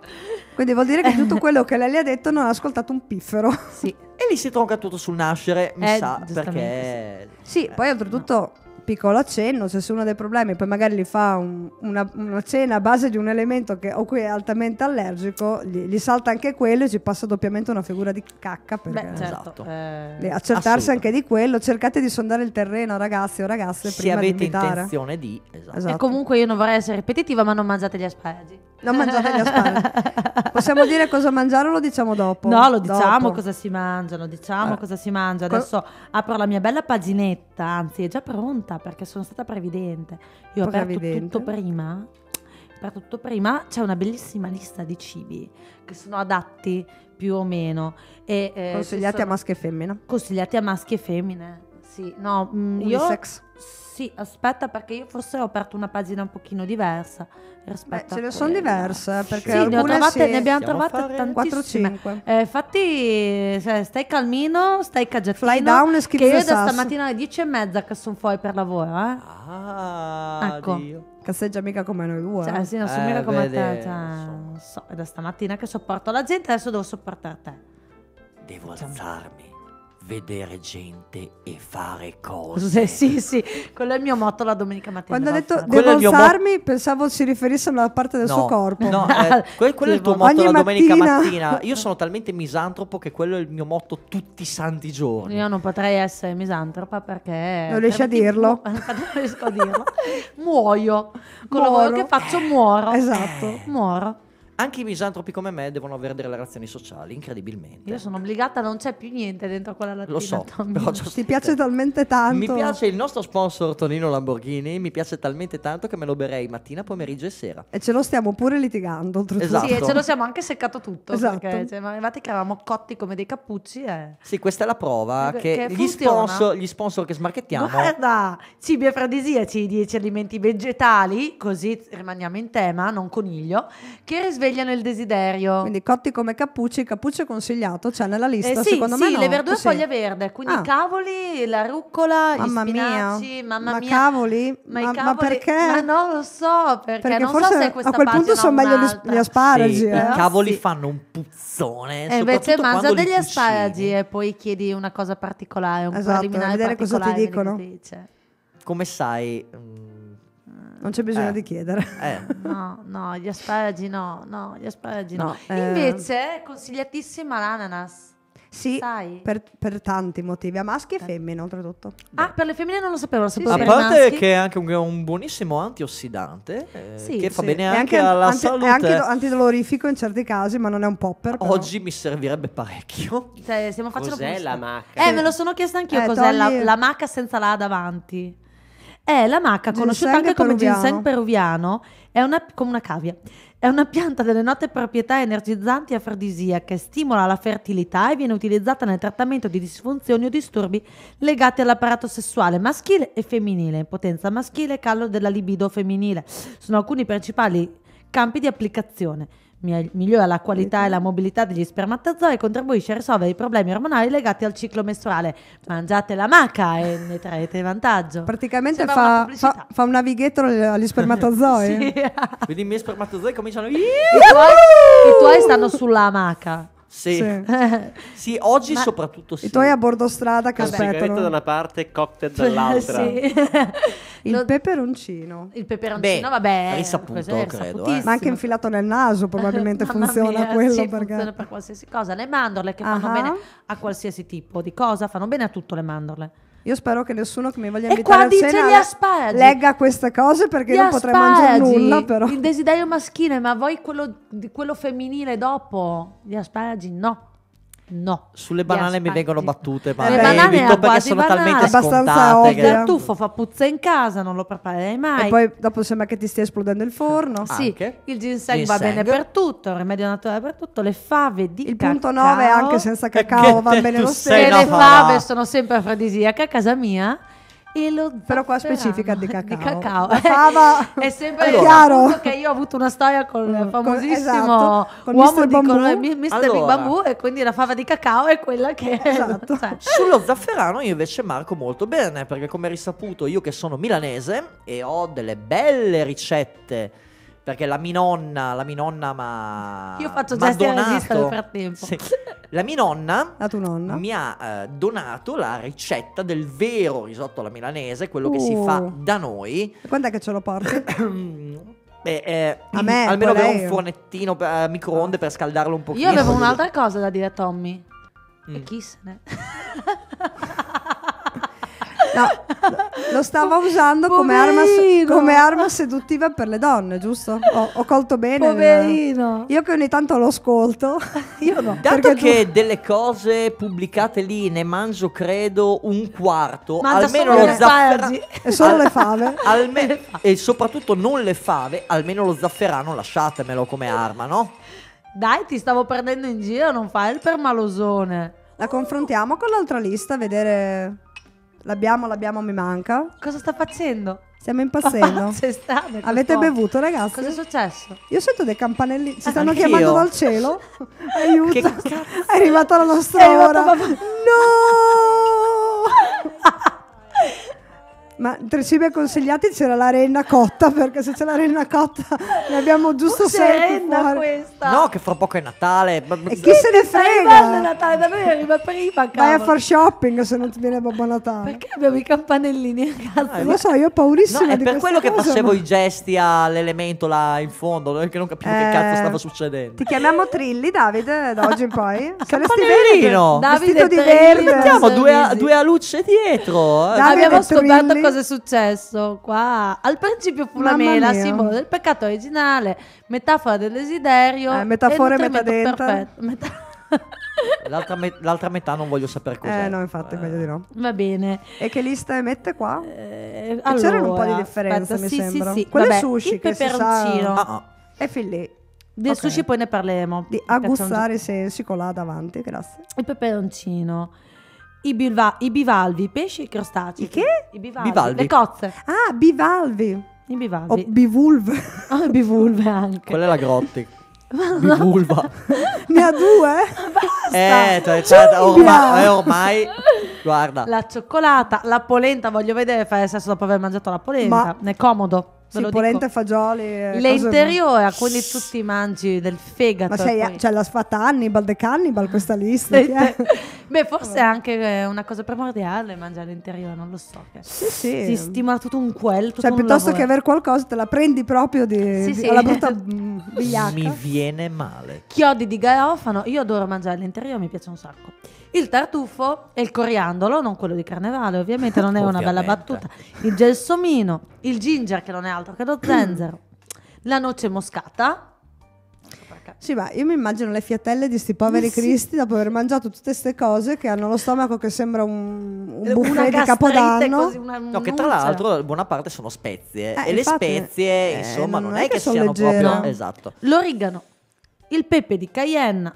Quindi vuol dire che tutto quello che lei le ha detto non ha ascoltato un piffero. Sì. E lì si tronca tutto sul nascere, mi Eh, sa, perché... Sì, poi oltretutto piccolo accenno, se ha dei problemi poi magari gli fa un- una, una cena a base di un elemento che o cui è altamente allergico, gli, gli salta anche quello e ci passa doppiamente una figura di cacca. Perché Beh, certo. Esatto. eh, accertarsi anche di quello, cercate di sondare il terreno ragazzi o ragazze Se prima di avete invitare. intenzione di... Esatto. Esatto. E comunque io non vorrei essere ripetitiva, ma non mangiate gli asparagi. Non mangiate gli asparagi. Possiamo dire cosa mangiare o lo diciamo dopo? No, lo diciamo Dopo. cosa si mangia, lo diciamo Eh. cosa si mangia. Co- Adesso apro la mia bella paginetta, anzi è già pronta perché sono stata previdente. Io ho aperto tutto prima. aperto tutto prima, c'è una bellissima lista di cibi che sono adatti più o meno. E, eh, Consigliati ci a sono- maschi e femmina. Consigliati a maschi e femmine. Sì, no, mm, io... Unisex. Sì, aspetta perché io forse ho aperto una pagina un pochino diversa Beh, rispetto ce a ne sono diverse, perché Sì, ne, ho alcune trovate, sì, ne abbiamo trovate tantissime. 4-5. Eh, infatti, cioè, stai calmino, stai cagettino. Fly down e Che io da stamattina alle 10 e mezza che sono fuori per lavoro, eh. Ah, Ecco. Dio. Casseggia mica come noi due. Cioè, eh. sì, non sono Eh, mica come vede, te. Cioè, non so, è da stamattina che sopporto la gente, adesso devo sopportare te. Devo alzarmi, vedere gente e fare cose. Sì, sì, quello è il mio motto la domenica mattina. Quando ha detto devo mio mo- alzarmi, pensavo si riferisse a una parte del No, suo corpo. No, eh, que- quello è il tuo motto ogni la domenica mattina. mattina. Io sono talmente misantropo che quello è il mio motto tutti i santi giorni. Io non potrei essere misantropa perché... Non riesci a dirlo? mu- non riesco a dirlo. Muoio. Con Muoro. lavoro che faccio muoro. Esatto. Muoro. Anche i misantropi come me devono avere delle relazioni sociali, incredibilmente. Io sono obbligata, non c'è più niente dentro quella lattina. Lo so, però Ti piace talmente tanto. Mi piace il nostro sponsor Tonino Lamborghini, mi piace talmente tanto che me lo berrei mattina, pomeriggio e sera. E ce lo stiamo pure litigando. oltretutto. Esatto. Sì, e ce lo siamo anche seccato tutto. Esatto. Perché siamo arrivati che eravamo cotti come dei cappucci. E... Sì, questa è la prova Che- che, che gli, sponsor, gli sponsor che smarchettiamo Guarda, cibi afrodisiaci, 10 alimenti vegetali, così rimaniamo in tema, non coniglio, che risvegliano il desiderio. Quindi cotti come cappucci, cappuccio è consigliato, c'è nella lista, Eh sì, secondo sì, me no. le verdure O sì? foglia verde, quindi Ah. i cavoli, la rucola, Mamma gli mia. spinaci, mamma Ma mia. cavoli? Ma, i Ma- ma cavoli- perché? Ma non lo so, perché, Perché non forse so se questa a quel punto sono meglio gli, asparagi. Sì, eh. i cavoli Sì. fanno un puzzone. E invece mangia degli asparagi e poi chiedi una cosa particolare, un Esatto, preliminare vedere cosa ti dicono. Come sai... Non c'è bisogno Eh. di chiedere. eh, No, no, gli asparagi no, no, gli asparagi no. No, eh. Invece è consigliatissima l'ananas. Sì, Sai? per, per tanti motivi, a maschi e femmine oltretutto. Ah, per le femmine non lo sapevo, lo sapevo a per i parte maschi. che è anche un, un buonissimo antiossidante eh, Sì, che fa Sì, bene anche, an- alla anti- salute. È anche antidolorifico in certi casi, ma non è un popper. però. Oggi mi servirebbe parecchio. Cioè, stiamo facendo Cos'è la macca? Eh, me lo sono chiesto anch'io Eh, cos'è la, togli- la maca senza la A davanti. Eh, la maca, conosciuta anche come peruviano. ginseng peruviano, è una, come una cavia. È una pianta dalle note proprietà energizzanti e afrodisiache, stimola la fertilità e viene utilizzata nel trattamento di disfunzioni o disturbi legati all'apparato sessuale maschile e femminile, impotenza maschile e callo della libido femminile. Sono alcuni principali campi di applicazione. Mi- Migliora la qualità e la mobilità degli spermatozoi e contribuisce a risolvere i problemi ormonali legati al ciclo mestruale. Mangiate la maca e ne trarrete vantaggio. Praticamente Sembra una fa, fa, fa un navighetto agli spermatozoi. Sì. I, Quindi i miei spermatozoi cominciano... tuoi, i tuoi stanno sulla maca. Sì, Sì. sì, oggi Ma- soprattutto sì. I tuoi a bordo strada che Con sigaretta da aspettano. una parte, cocktail dall'altra. Sì. Il Lo- peperoncino. il peperoncino, Beh, vabbè, risaputo, credo, eh. Ma anche infilato nel naso probabilmente funziona mia, quello. sì, perché... funziona per qualsiasi cosa. Le mandorle che fanno Ah. bene a qualsiasi tipo di cosa, fanno bene a tutto le mandorle. Io spero che nessuno che mi voglia invitare a dice cena legga queste cose perché Gli io non potrei mangiare nulla però. Il desiderio maschile, ma voi quello, quello femminile dopo? Gli asparagi no. No. Sulle banane mi vengono battute, ma Le le banane evito perché sono banali. talmente Abbastanza scontate ovvie. Il che... tartufo fa puzza in casa, non lo preparerei mai. E poi dopo sembra che ti stia esplodendo il forno. sì, anche. il ginseng, va Ginseng. bene per tutto, un rimedio naturale per tutto. Le fave di Il cacao. punto 9 anche senza che cacao va bene lo stesso. le fave sono sempre afrodisiache a casa mia. E lo Però qua specifica di cacao. Di cacao. La fava è sempre il chiaro. che io ho avuto una storia con il Con- famosissimo esatto, con uomo Mr. di colore Bambù. Mi- Mr. Allora. Bambù e quindi la fava di cacao è quella che Esatto. cioè, Sullo zafferano io invece marco molto bene perché come risaputo io che sono milanese e ho delle belle ricette perché la mia nonna, la mia nonna ma Io faccio gesti donato- nel frattempo. Sì. La mia nonna La tua nonna? mi ha eh, donato la ricetta del vero risotto alla milanese, quello che si Uh. fa da noi. Quando è che ce lo porti? Beh, eh, A me, almeno lei- un fornettino per eh, microonde per scaldarlo un pochino. io avevo un'altra cosa da dire a Tommy Mm. e chi se ne No, lo stava usando come arma, come arma seduttiva per le donne, giusto? Ho, ho colto bene. il- poverino Io che ogni tanto lo ascolto. io no Dato Perché tu- che delle cose pubblicate lì ne mangio credo un quarto, Mangia almeno lo zafferano. E solo le fave. alme- e soprattutto non le fave, almeno lo zafferano lasciatemelo come arma, no? dai ti stavo prendendo in giro non fai il permalosone La confrontiamo con l'altra lista, vedere L'abbiamo, l'abbiamo, mi manca. Cosa sta facendo? Stiamo impazzendo. Pazze strane Avete bevuto, ragazzi? Cosa è successo? Io sento dei campanelli. Si stanno Anch'io. chiamando dal cielo. Aiuto. È arrivata la nostra È ora. papà. No! Tra i cibi consigliati c'era la renna cotta, perché se c'è la renna cotta ne abbiamo giusto sei questa. No, che fra poco è Natale. E chi se ne frega? Natale, da noi arriva prima, Vai a cavolo. far shopping se non ti viene Babbo Natale. Perché abbiamo i campanellini a casa? Non lo so, io ho paurissima No, è per quello che cosa, facevo ma- i gesti all'elemento là in fondo, che non capivo che Eh, cazzo stava succedendo. Ti chiamiamo Trilli, Davide, da oggi in poi? Campanellino! Vestito di verde. Mettiamo due, a- due alucce dietro. eh. Davide Abbiamo scoperto cosa è successo qua. Al principio fu una Mamma mela, mia. simbolo del peccato originale, metafora del desiderio. Eh, metafora e metadenta. perfetto. Meta- L'altra, me- l'altra metà non voglio sapere cos'è. Eh no, infatti, meglio di no. Va bene. E che lista mette qua? Eh, E c'erano un po' di allora, differenze, aspetta, mi sì, sembra. Sì, sì. Quello è Vabbè, sushi, il che si sa- peperoncino. Ah, ah. E fin lì. Del ok. sushi poi ne parleremo. Di agguzzare i sensi con là davanti, grazie. Il peperoncino. I, bilva- i bivalvi, pesci e crostacei. I che? I bivalvi. Bivalvi. Le cozze. Ah, bivalvi. I O bivalvi. bivulve. Oh, bivulve anche. Quella è la Grotti. Bivulva. ne ha due? eh, cioè, cioè, ormai, eh, ormai, guarda. La cioccolata, la polenta, voglio vedere fare sesso dopo aver mangiato la polenta. Ma- Ne è comodo. Ve Sì, lo polenta dico. fagioli. e Le cose- interiora, quindi tutti i mangi del fegato. Ma sei, poi- cioè, la sfatta Hannibal, The Cannibal, questa lista. Beh, forse è anche eh, una cosa primordiale mangiare l'interiore, non lo so. Che Sì, sì. Si stimola tutto un quel, tutto Cioè, un piuttosto lavoro. che aver qualcosa, te la prendi proprio di, Sì, di- sì. alla brutta vigliacca. Mi viene male. Chiodi di garofano, io adoro mangiare l'interiore, mi piace un sacco. Il tartufo e il coriandolo, non quello di carnevale, ovviamente non è una bella Ovviamente. battuta. Il gelsomino, il ginger che non è altro che lo zenzero, la noce moscata. Sì, ma io mi immagino le fiatelle di sti poveri Sì. cristi dopo aver mangiato tutte queste cose che hanno lo stomaco che sembra un, un Una buffet di Capodanno. così, una- No, che tra l'altro buona parte sono spezie. Eh, e le infatti, spezie, eh, insomma, non, non è che, sono siano leggere. proprio... Esatto. L'origano, il pepe di cayenne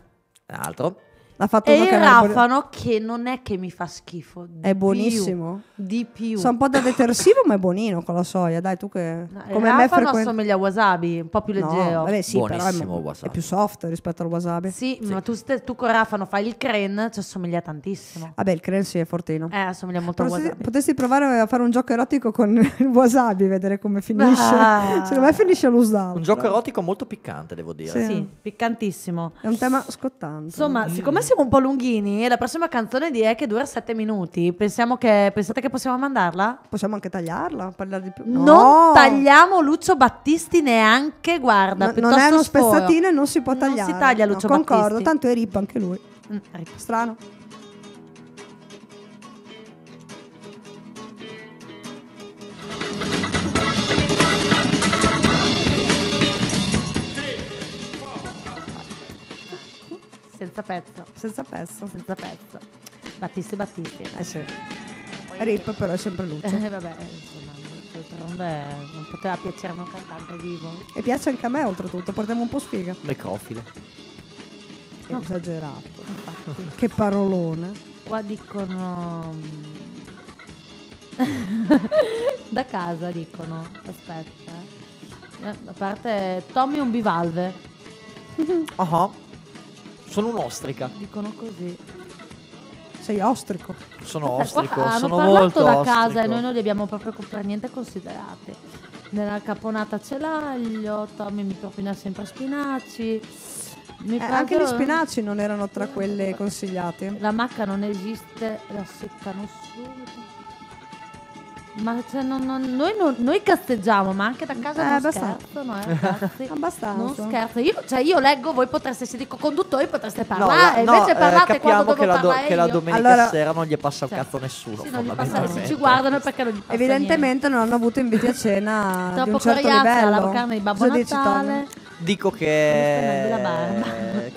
altro. L'ha fatto e il rafano che non è che mi fa schifo. di È buonissimo. più, di più. Sa un po' da detersivo, ma è buonino con la soia. Dai, tu che No, come il me rafano frequenti. assomiglia a wasabi, un po' più leggero. No, vabbè, sì, però è, Buonissimo è più soft rispetto al wasabi. Sì, ma tu, tu con Rafano fai il crane, ci assomiglia tantissimo. Vabbè, il crel sì è fortino. Eh, assomiglia molto a Potresti, wasabi. potresti provare a fare un gioco erotico con il wasabi, vedere come finisce. Ah. Secondo me finisce l'usdato. Un gioco erotico molto piccante, devo dire. Sì. Sì, piccantissimo. È un tema scottante. Insomma, siccome siamo un po' lunghini e la prossima canzone di è che dura 7 minuti, pensiamo che, pensate che possiamo mandarla? Possiamo anche tagliarla, parlare di più. Non No! tagliamo Lucio Battisti neanche, guarda, No, piuttosto non è uno sforo. spezzatino e non si può Non si tagliare. taglia Lucio Concordo, Battisti. tanto è rip anche lui. Mm. Strano. Senza pezzo, Senza pezzo. senza pezzo. Battisti, Battisti. Eh sì. Rip però è sempre Lucio. Eh, vabbè, insomma, d'altronde non poteva piacermi un cantante vivo. E piace anche a me oltretutto, portiamo un po' sfiga. Necrofile. Che esagerato. Infatti. Che parolone. Qua dicono... da casa dicono, aspetta. eh. A parte Tommy è un bivalve, Ah, Sono un'ostrica. dicono così. Sei ostrico. Sono Eh, qua ostrico. hanno sono parlato molto da ostrico. casa e noi non li abbiamo proprio per niente considerati. Nella caponata ce l'aglio, Tommy mi propina sempre spinaci. Mi Eh, anche gli spinaci non erano tra quelle consigliate. La macca non esiste, la seccano subito. Ma cioè, non- non- noi, non- noi casteggiamo, ma anche da casa Eh, non abbastanza. scherzano, eh, ragazzi. Abbastanza. Non scherzo. Io, cioè, io leggo, voi potreste, se dico conduttori, potreste No, parlare. la- no, invece eh, parlate quando devo che la, do- che la domenica Allora- sera non gli passa il Cioè, cazzo nessuno. Sì, non gli passa, se ci guardano è perché non gli passa Evidentemente non hanno avuto inviti a cena di Troppo un certo coriacea, livello. la carne di Babbo Natale. Dico che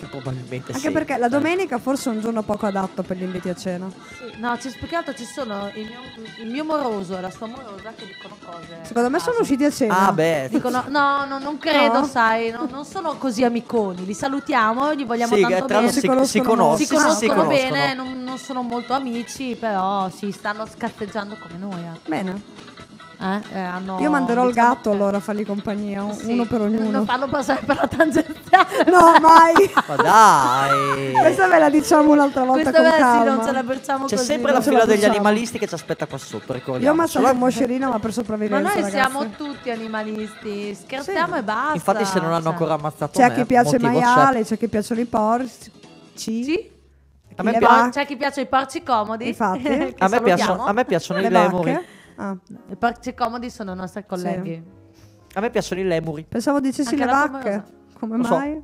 probabilmente Anche sì. perché la domenica forse è un giorno poco adatto per gli inviti a cena. Sì, No, ci, più che altro ci sono il mio, il mio moroso e la sua morosa che dicono cose. Secondo me sono caso. usciti a cena. Ah, beh. Dicono, no, no, non credo, No? sai, no, non sono così amiconi. Li salutiamo, gli vogliamo Sì, tanto bene. si, Si conoscono si conoscono, conoscono si conoscono. bene, non, non sono molto amici, però si stanno scazzeggiando come noi. eh. Bene. Eh, eh, hanno, Io manderò il diciamo gatto che- allora a fargli compagnia, un- Sì, uno per ognuno. Non fanno passare per la tangenziale. No, mai! Ma dai! Questa ve la diciamo un'altra volta Questa con ve- sì, calma. non ce la perciamo C'è così. sempre la ce la fila degli facciamo. animalisti che ci aspetta qua sotto, Io ho ricordiamo. ammazzato un moscerino ma per Ma sopravvivenza, noi ragazzi. siamo tutti animalisti, scherziamo e basta. Infatti se non hanno cioè. ancora ammazzato C'è me, chi piace il motivo c'è. maiale, c'è chi piacciono i porci. Sì? A me piace-. C'è chi piace i porci comodi. Infatti. A me, piacciono, a me piacciono i lemuri. Ah, I porci comodi sono i nostri colleghi. A me piacciono i lemuri. pensavo dicessi Anche le la vacche. famosa. Come Lo so. mai?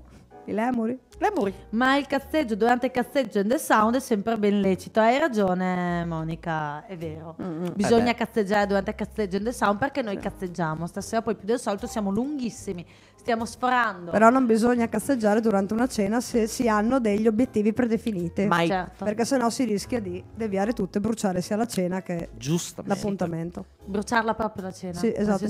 I lemuri? Lemuri. Ma il cazzeggio durante il cazzeggio in the sound è sempre ben lecito. Hai ragione, Monica, è vero. Bisogna Eh beh. cazzeggiare durante il cazzeggio in the sound perché noi cazzeggiamo. Stasera poi più del solito siamo lunghissimi. Stiamo sforando. Però non bisogna casseggiare durante una cena se si hanno degli obiettivi predefiniti. Mai. Certo. Perché sennò si rischia di deviare tutto e bruciare sia la cena che Giustamente. l'appuntamento. Bruciarla proprio la cena. Sì, esatto.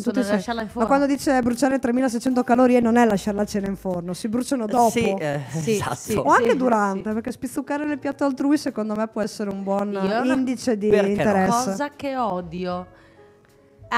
Ma quando dice bruciare 3600 calorie non è lasciare la cena in forno, si bruciano dopo. Sì, eh, Sì, esatto. sì. O anche sì, durante, sì. perché spizzicare nel piatto altrui secondo me può essere un buon Io indice di Perché interesse. Cosa che odio.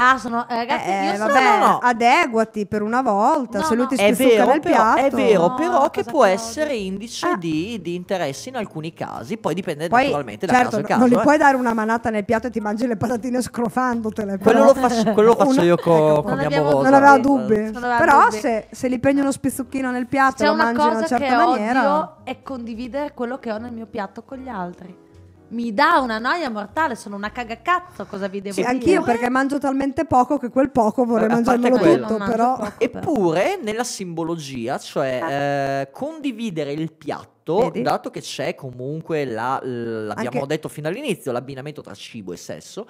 Ah, sono eh, ragazzi, Eh, io sono vabbè, no, no. adeguati per una volta. No, se lui no. ti nel però, piatto, è vero, No, però che cosa può che essere odio. indice Ah. di, di interesse in alcuni casi, poi dipende Poi, naturalmente da certo, caso a caso. non gli eh. puoi dare una manata nel piatto e ti mangi le patatine scrofandotele. Quello lo, faccio, quello lo faccio Una- io co- con non mia abbiamo- morosa. Non aveva dubbi. non aveva Però dubbi. se, se gli prendi uno spizzucchino nel piatto e C'è lo una mangi in una cosa certa che maniera. odio è condividere quello che ho nel mio piatto con gli altri. Mi dà una noia mortale, sono una cagacazzo, cosa vi devo Sì, dire? anch'io perché mangio talmente poco che quel poco vorrei mangiarmelo tutto, però poco. Eppure nella simbologia, cioè eh, condividere il piatto, Vedi? dato che c'è comunque la, l'abbiamo Anche- detto fino all'inizio, l'abbinamento tra cibo e sesso,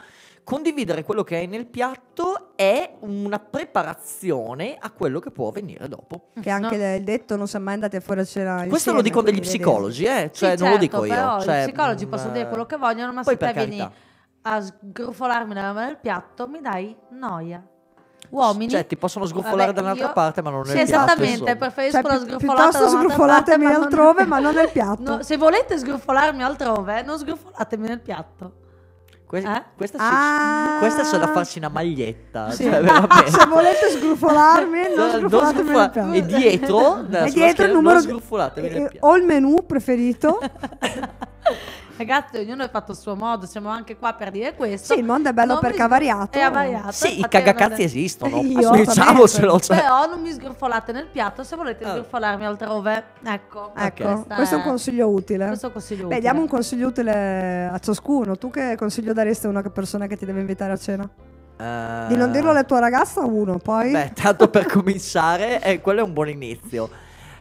condividere quello che hai nel piatto è una preparazione a quello che può venire dopo. che anche No. il detto non siamo mai andati a fuori a cena Questo lo dicono degli psicologi, eh? Sì, cioè non lo certo, dico io. cioè, I psicologi mm, possono dire quello che vogliono, ma se te vieni carità. a sgruffolarmi nella mano del piatto, mi dai noia. Uomini. Cioè, ti possono sgruffolare dall'altra io- parte, ma non Sì, nel piatto, esattamente, insomma. preferisco Cioè, la sgruffolata piuttosto da un'altra sgruffolatemi parte, ma non- altrove, ma non nel piatto. No, se volete sgruffolarmi altrove, non sgruffolatemi nel piatto. Que- Eh? questa, Ah. questa c'è da farci una maglietta. Sì. cioè. Se volete sgruffolarmi, non sgruffola- piatto. E dietro, E dietro il numero non nel eh. Ho il menù preferito. Ragazzi, ognuno è fatto a suo modo, siamo anche qua per dire questo. Sì, il mondo è bello Non perché è variato. È avariato. Sì, i cagacazzi esistono. Io, Diciamocelo. Cioè. Però non mi sgruffolate nel piatto se volete Ah. sgruffolarmi altrove. Ecco. Ecco, questo è un consiglio utile. Questo è un consiglio Beh, utile. diamo un consiglio utile a ciascuno. Tu che consiglio daresti a una persona che ti deve invitare a cena? Eh, Di non dirlo alla tua ragazza uno, poi? Beh, tanto per cominciare, eh, quello è un buon inizio.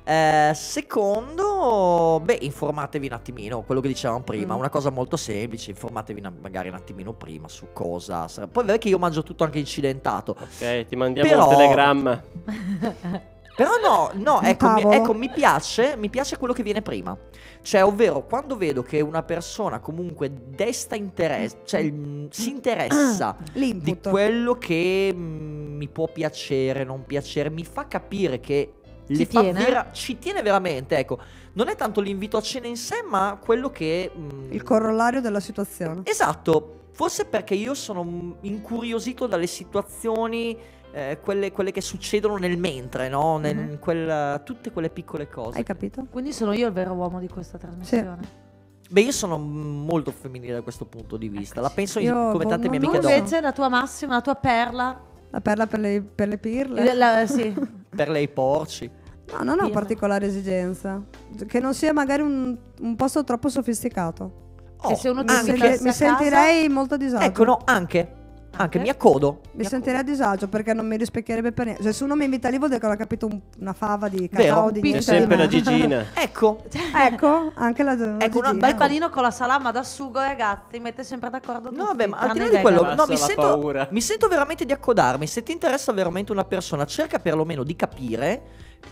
Eh, secondo, beh, informatevi un attimino, quello che dicevamo prima, Mm. una cosa molto semplice, informatevi una- magari un attimino prima su cosa sarà. Poi vedete che io mangio tutto anche incidentato. Ok, ti mandiamo Però- un telegramma. Però no, no, ecco, mi, ecco, mi piace, mi piace quello che viene prima. Cioè, ovvero, quando vedo che una persona comunque desta interesse, cioè mm, si interessa di L'input. quello che mm, mi può piacere, non piacere, mi fa capire che Ci tiene? vera- ci tiene veramente, ecco. Non è tanto l'invito a cena in sé, ma quello che... mm, Il corollario della situazione. Esatto, forse perché io sono mm, incuriosito dalle situazioni, eh, quelle, quelle che succedono nel mentre, no? Nel- Mhm. quella- tutte quelle piccole cose. Hai capito? Quindi sono io il vero uomo di questa trasmissione. Beh, io sono mm, molto femminile da questo punto di vista. La penso Io, come boh, tante mie amiche donne. invece la tua massima, la tua perla. La perla per le, per le pirle? Il- la- sì. Per lei porci. No, non ho Pirla. particolare esigenza. Che non sia magari un, un posto troppo sofisticato. Oh, Che se uno ti anche- mi a casa? sentirei molto disagio. Ecco, no, anche. Anche, mi accodo. Mi sentirei a disagio perché non mi rispecchierebbe per niente. Cioè, se uno mi invita lì vuol dire che avrà capito un- una fava di cacao Vero. di C'è niente sempre di la. Gigina. Ecco, Ecco, anche la, la Ecco, Gigina. Un bel panino con la salama da sugo, ragazzi. Mette sempre d'accordo tutti. No, vabbè, ma al di là di quello, no, mi sento, paura. mi sento veramente di accodarmi. Se ti interessa veramente una persona, cerca perlomeno di capire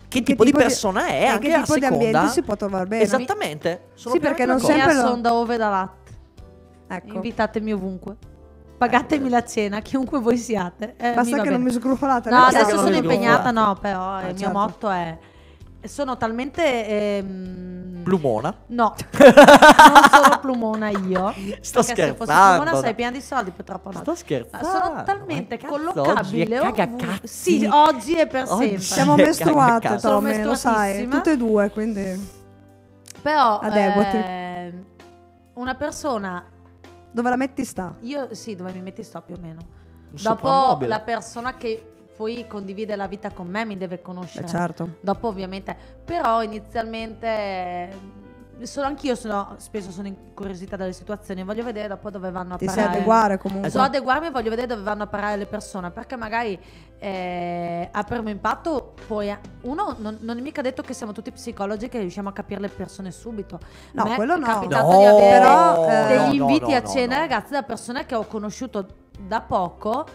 che tipo, di persona è, e anche che a tipo di seconda. ambiente si può trovare bene. Esattamente. Sono Sì, perché non sempre lo- sonda ove da latte. Ecco. Invitatemi ovunque. Pagatemi la cena, chiunque voi siate. Eh, Basta che bene. non mi sgrufolate. No, adesso sono impegnata, no, però il mio certo. motto è... Sono talmente... ehm, Plumona. No, non sono plumona io. Sto perché se fossi scherzando, plumona sei piena di soldi, purtroppo no. Sto scherzando. sono talmente Ma cazzo, oggi collocabile è cagacazzi. Sì, oggi e per Oggi sempre. Siamo mestruate, Tommy, lo sai. Tutte e due, quindi... Però Adeguati. ehm, una persona Dove la metti sta? Io sì, dove mi metti sto più o meno. Un Dopo la persona che poi condivide la vita con me mi deve Eh, conoscere. certo. Dopo ovviamente, però inizialmente eh, sono anch'io sono, spesso sono incuriosita dalle situazioni, voglio vedere dopo dove vanno a Ti sai parare. adeguare comunque. So adeguarmi e voglio vedere dove vanno a parare le persone, perché magari eh, a primo impatto poi eh, uno non, non è mica detto che siamo tutti psicologi che riusciamo a capire le persone subito. No, A me quello è no. capitato No, di avere però, eh, degli no, inviti no, a no, cena no. ragazzi da persone che ho conosciuto da poco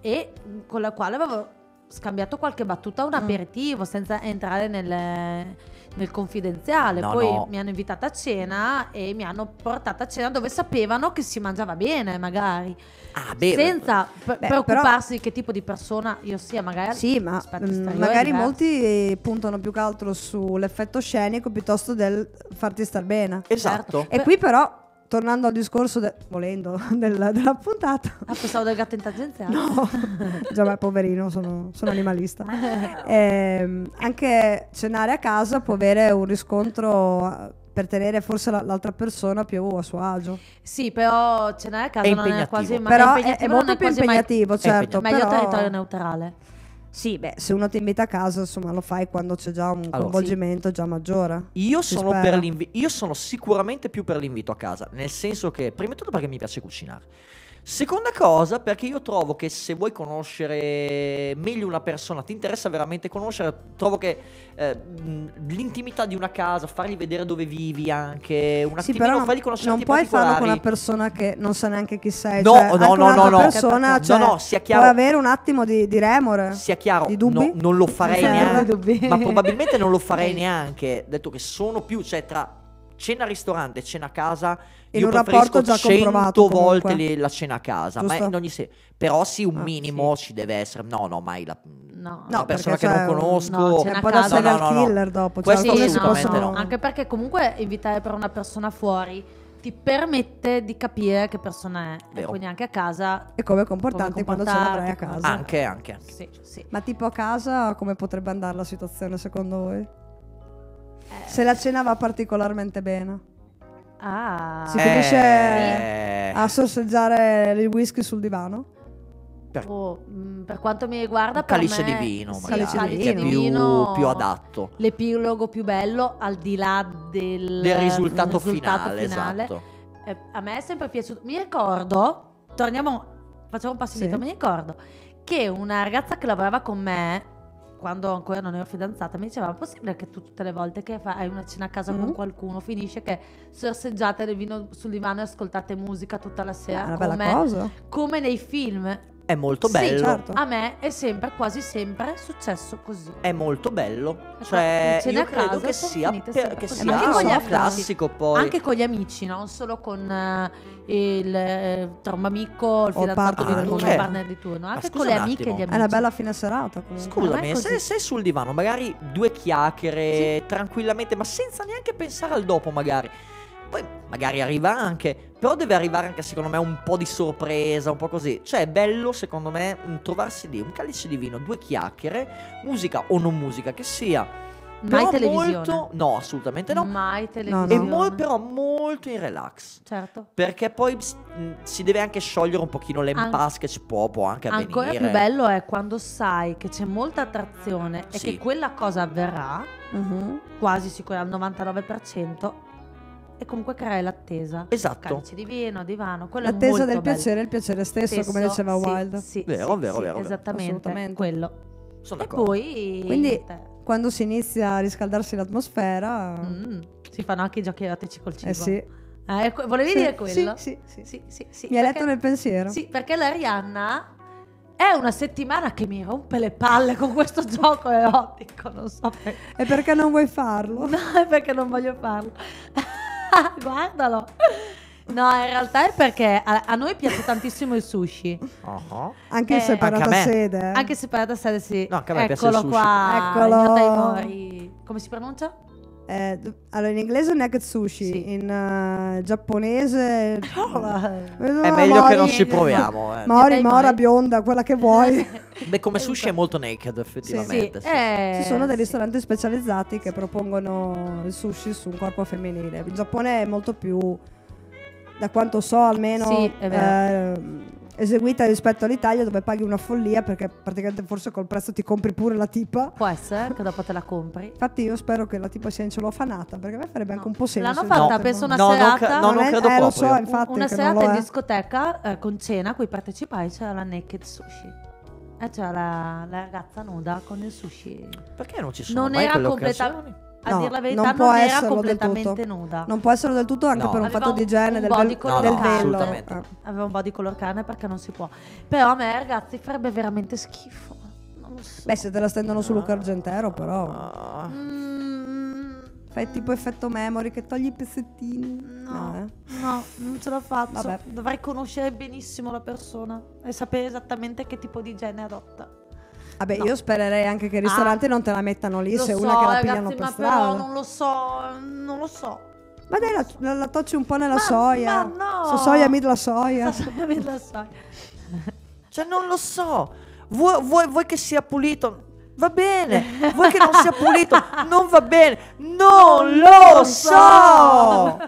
e con la quale avevo scambiato qualche battuta a Mm. un aperitivo senza entrare nel, nel confidenziale. No, Poi no. mi hanno invitata a cena e mi hanno portata a cena dove sapevano che si mangiava bene, magari. Ah, beh, senza beh, preoccuparsi di che tipo di persona io sia, magari. Sì, ma mm, magari molti puntano più che altro sull'effetto scenico piuttosto del farti star bene. Esatto. E qui però, tornando al discorso, de- volendo, del- della puntata, Ah, pensavo del gatto in tangenziale. No, già beh, poverino, sono, sono animalista. Ehm, anche cenare a casa può avere un riscontro eh, per tenere forse la- l'altra persona più a suo agio. Sì, però cenare a casa È non è impegnativo. quasi mai Però è, è impegnativo, molto più quasi mai- impegnativo, certo. Meglio però- territorio neutrale. Sì, beh, se uno ti invita a casa, insomma, lo fai quando c'è già un Allora, coinvolgimento già maggiore. Io sono, io sono sicuramente più per l'invito a casa, nel senso che, prima di tutto perché mi piace cucinare. Seconda cosa, perché io trovo che se vuoi conoscere meglio una persona, ti interessa veramente conoscere, trovo che eh, l'intimità di una casa, fargli vedere dove vivi anche, un Sì, però fargli conoscere non puoi farlo con una persona che non sa neanche chi sei. No, cioè, no, no, no, no. persona, No, cioè, no, sia chiaro. Puoi avere un attimo di, di remore. Sia chiaro, Di dubbi? no, non lo farei neanche, ma probabilmente non lo farei neanche, detto che sono più, cioè tra cena al ristorante e cena a casa, In io un preferisco già 100 comprovato, volte le- la cena a casa, ma in ogni se- però sì, un Ah, minimo ci deve essere, no, no, mai la, No. una No, persona che non un- conosco, no, È cena a casa. No, no, no. killer dopo. cioè, Sì, no, assolutamente possono- no. Anche perché comunque invitare per una persona fuori ti permette di capire che persona è. E Vero. quindi anche a casa. E come comportarti quando ce l'avrai a casa. anche, anche. Sì, sì. Ma tipo a casa come potrebbe andare la situazione secondo voi? Se la cena va particolarmente bene. Ah. Si finisce Eh, a sorseggiare il whisky sul divano? Oh, mm, per quanto mi riguarda, un per calice me- di vino, sì, il calice di di più, vino, più adatto. L'epilogo più bello, al di là del, Del risultato, risultato finale, finale. esatto. Eh, a me è sempre piaciuto. Mi ricordo, torniamo, facciamo un passo Sì. indietro. Mi ricordo che una ragazza che lavorava con me, quando ancora non ero fidanzata, mi diceva: Ma è possibile che tu tutte le volte che fai una cena a casa Mm. con qualcuno finisce che sorseggiate del vino sul divano e ascoltate musica tutta la È sera? una bella come, cosa. come nei film. È molto Sì, bello. certo. A me è sempre, quasi sempre, successo così. È molto bello. Cioè, cene io a credo casa che sono sia, finite per- sempre che così. sia Ma anche con gli un amici. classico poi. Anche con gli amici, non solo con eh, il eh, tra un amico, il fidanzato di partner. turno, Anche. il partner di turno, anche scusa con le un amiche e attimo. gli amici. È una bella fine serata comunque. Per Scusami, così. se sei sul divano, magari due chiacchiere tranquillamente, ma senza neanche pensare al dopo, magari. Poi magari arriva anche, però deve arrivare anche secondo me un po' di sorpresa, un po' così. Cioè è bello secondo me mm, trovarsi lì, un calice di vino, due chiacchiere, musica o non musica che sia. Mai però televisione. molto, no, assolutamente no. Mai E televisione. mol- però molto in relax. certo. Perché poi mh, si deve anche sciogliere un pochino l'impasse che ci può, può anche avvenire. Ancora più bello è quando sai che c'è molta attrazione e Sì. che quella cosa avverrà, Mhm. quasi sicura al 99%, e comunque creare l'attesa. Esatto. Calice di vino, divano, quello è L'attesa molto del bello. piacere il piacere stesso, come Stesso, diceva sì, Wilde. Sì, Vero, sì, vero, sì, vero. Esattamente, Assolutamente. quello. Sono E d'accordo. poi... Quindi-. Quando si inizia a riscaldarsi l'atmosfera, Mm, si fanno anche i giochi erotici col cibo. eh sì. Ecco, volevi Sì, dire quello? sì, sì, sì. Sì, sì, sì, Mi hai letto nel pensiero? Sì, perché la Rihanna È una settimana che mi rompe le palle con questo gioco erotico, non so perché. E perché non vuoi farlo? No, è perché non voglio farlo. Guardalo. No, in realtà è perché a, a noi piace tantissimo il sushi. Ah, Anche in Eh, separata Anche a me. sede. eh. Anche se parata sede sì. No, anche a me piace Eccolo il sushi. qua. Eccolo. Gnocchi Mori. Come si pronuncia? Eh, allora, in inglese naked sushi, Sì. in eh, giapponese... È meglio che non ci proviamo. eh. Mori, mora, bionda, quella che vuoi. Beh, come sushi è molto naked, effettivamente. Sì, sì. eh, Ci sono dei sì. ristoranti specializzati che propongono il sushi su un corpo femminile. Il Giappone è molto più, da quanto so almeno, Sì, è vero. eh, eseguita rispetto all'Italia dove paghi una follia perché praticamente forse col prezzo ti compri pure la tipa. Può essere che dopo te la compri. Infatti io spero che la tipa sia in celofanata perché a me farebbe anche un po' senso. L'hanno fatta, Giappone. penso una No, non serata. no, non è- credo eh, lo so, proprio. infatti una serata non lo in discoteca eh, con cena con i partecipanti c'era la naked sushi. E c'era la, la ragazza nuda con il sushi. Perché non ci sono Non mai era quelle completamente. occasioni? A No, dire la verità, non non, può era completamente tutto. nuda. Non può essere del tutto anche No. per un Aveva fatto di igiene un del, vel- color del vello. assolutamente. Eh. Aveva un po' di color carne perché non si può. Però a me, ragazzi, farebbe veramente schifo. Non lo so. Beh, se te la stendono su Luca Argentero, però. Ah, Mm, Fai tipo effetto memory che togli i pezzettini. no, eh. no, non ce la faccio. Vabbè. Dovrei conoscere benissimo la persona e sapere esattamente che tipo di igiene adotta. Vabbè, No. io spererei anche che i ristoranti non te la mettano lì se so, una che la ragazzi, pigliano per ma strada. però non lo so, non lo so. Ma dai, la, la, la tocci un po' nella Ma- soia. ma no! So soia, mid la soia. Sapete la so. Cioè, non lo so. Vuoi, vuoi- vuoi che sia pulito? Va bene. Vuoi che non sia pulito? Non va bene. Non lo so. Al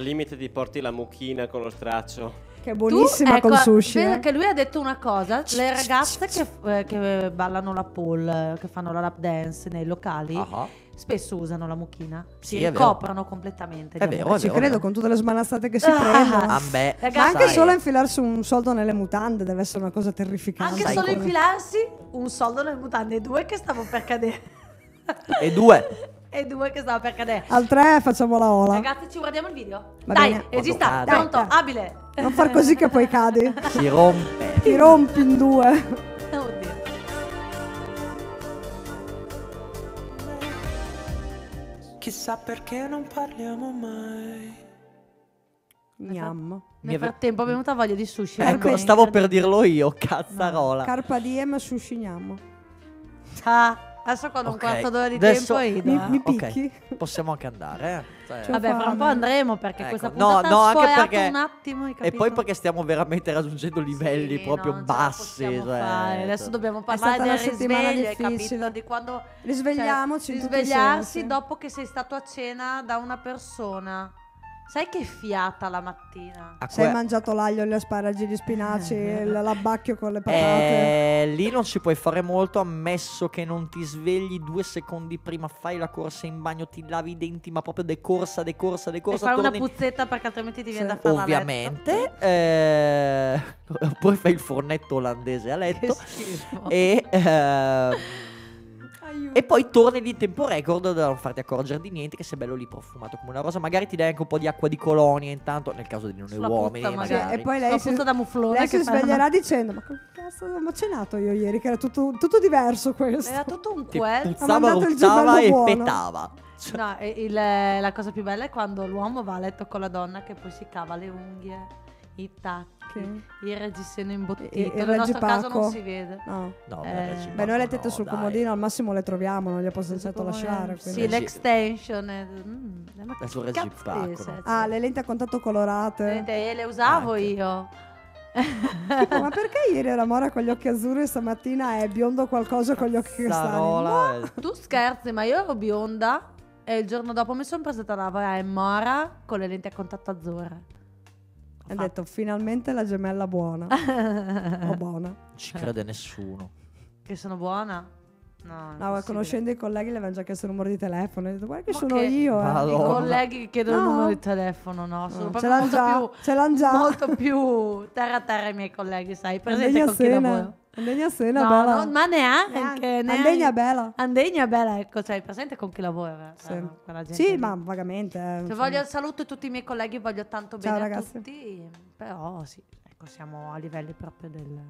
limite ti porti la mucchina con lo straccio. Che è buonissima Tu, ecco, col sushi. eh. che lui ha detto una cosa, le ragazze che, eh, che ballano la pole, che fanno la lap dance nei locali, Ah, spesso usano la mucchina, Sì, si vero. ricoprono completamente. È vero, è Ci credo con tutte le smanazzate che si Ah. prendono. Ah, beh, Ragazzi, Ma anche sai, solo infilarsi un soldo nelle mutande deve essere una cosa terrificante. Anche Sai solo come- infilarsi un soldo nel mutande, due che stavo per cadere. E due. e due che stavo per cadere. Al 3 facciamo la ola. Ragazzi, ci guardiamo il video. Va Dai, bene. esista, pronto, cade. abile. Non far così che poi cadi. Si rompe. Ti rompi in due. Oddio. Chissà perché non parliamo mai. Gnam. Nel frattempo è venuta voglia di sushi. Ecco, veramente stavo per dirlo io, cazzarola. Carpa diem sushi gnam. Ah, adesso quando ho Ok, un quarto d'ora di adesso- tempo rido. Mi, mi picchi? Possiamo anche andare, eh. Cioè- Cioè, Vabbè, fra un po' andremo perché Ecco, questa no, puntata no, ha anche perché- un attimo, hai E poi perché stiamo veramente raggiungendo livelli Sì, proprio no, bassi. cioè. Adesso cioè. dobbiamo parlare una del settimana risveglio, capito? Di quando Risvegliamoci cioè, in tutti i risvegliarsi dopo che sei stato a cena da una persona. Sai che fiata la mattina? A Se hai que- mangiato l'aglio, gli asparagi, gli spinaci, il- l'abbacchio con le patate. Eh, lì non ci puoi fare molto ammesso che non ti svegli due secondi prima, fai la corsa in bagno, ti lavi i denti, ma proprio decorsa, decorsa, E decorsa. fai una torni- puzzetta perché altrimenti ti viene Sì. da fare Ovviamente. eh, poi fai il fornetto olandese a Che letto. schifo. E, ehm. E poi torni lì in tempo record da non farti accorgere di niente, che sei bello lì profumato come una rosa. Magari ti dai anche un po' di acqua di colonia intanto, nel caso di noi Sulla uomini. Sì, magari. e poi lei si, da muflone lei che si sveglierà dicendo: Ma che cazzo ho cenato io ieri? Che era tutto, tutto diverso questo. Era tutto un quel. puzzava, mandato il ruzzava e buono. petava. Cioè, No, e il- la cosa più bella è quando l'uomo va a letto con la donna che poi si cava le unghie, i tacchi, il reggiseno imbottito. E il Nel nostro caso non si vede. No. no, Eh, beh, noi le tette no, sul dai. comodino al massimo le troviamo, non le posso certo lasciare. quindi- Sì, Sì. l'extension. eh, mm, ma È sul che cazzo reggipacco, è, no? Ah, le lenti a contatto colorate. Eh, le usavo Anche. io. Tipo, ma perché ieri era Mora con gli occhi azzurri e stamattina è biondo qualcosa con gli occhi castani? Cazzarola, eh. tu scherzi, ma io ero bionda e il giorno dopo mi sono presentata a lavorare in Mora con le lenti a contatto azzurre. Ha detto finalmente la gemella buona. o buona. Non ci crede nessuno. Che sono buona? No, No, conoscendo i colleghi le avevano già chiesto il numero di telefono. Ho detto, guarda che Ma sono che- io. eh." I colleghi che chiedono il No. numero di telefono, no, sono No, proprio ce l'hanno molto già, più ce l'hanno già. molto più terra a terra i miei colleghi, sai, presente con chi sena. Andegna sena, No, bella. no, ma neanche, Neanche. Andegna bella. Andegna bella, ecco, cioè, presente con chi lavora. Sì, gente Sì, ma vagamente. eh, Cioè, voglio saluto tutti i miei colleghi, voglio tanto Ciao, bene ragazzi. a tutti, però sì, ecco, siamo a livelli proprio del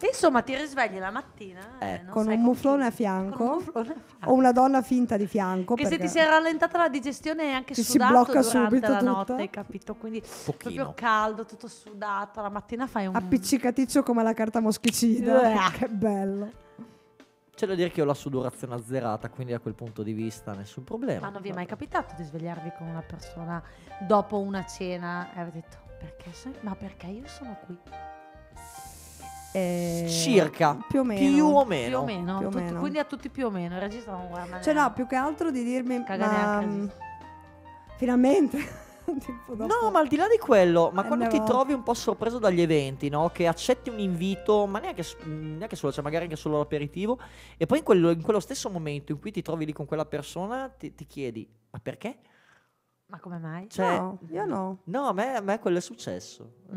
E insomma, ti risvegli la mattina eh, non Con sai un muflone a fianco. Con un muflone a fianco. O una donna finta di fianco. Che se ti si è rallentata la digestione è anche Ti si sudato blocca durante subito la tutto. notte, hai capito? Quindi proprio Pochino. caldo, tutto sudato, la mattina fai un... Appiccicaticcio come la carta moschicida. Eh. che bello. C'è da dire che ho la sudorazione azzerata, quindi da quel punto di vista nessun problema. Ma non vi è mai capitato di svegliarvi con una persona dopo una cena e avete detto perché sei- ma perché io sono qui? Eh, Circa. Più o meno. Più o meno. Più o meno, più o tutti- meno. quindi a tutti più o meno, il regista non guarda Cioè no, più che altro di dirmi... Ma, finalmente. Tipo dopo- No, ma al di là di quello, ma quando ti trovi un po' sorpreso dagli eventi, no? Che accetti un invito, ma neanche, neanche solo, cioè magari anche solo l'aperitivo, e poi in quello, in quello stesso momento in cui ti trovi lì con quella persona, ti, ti chiedi, ma perché? Ma come mai? Cioè, No, io no. No, a me, a me quello è successo. Mm.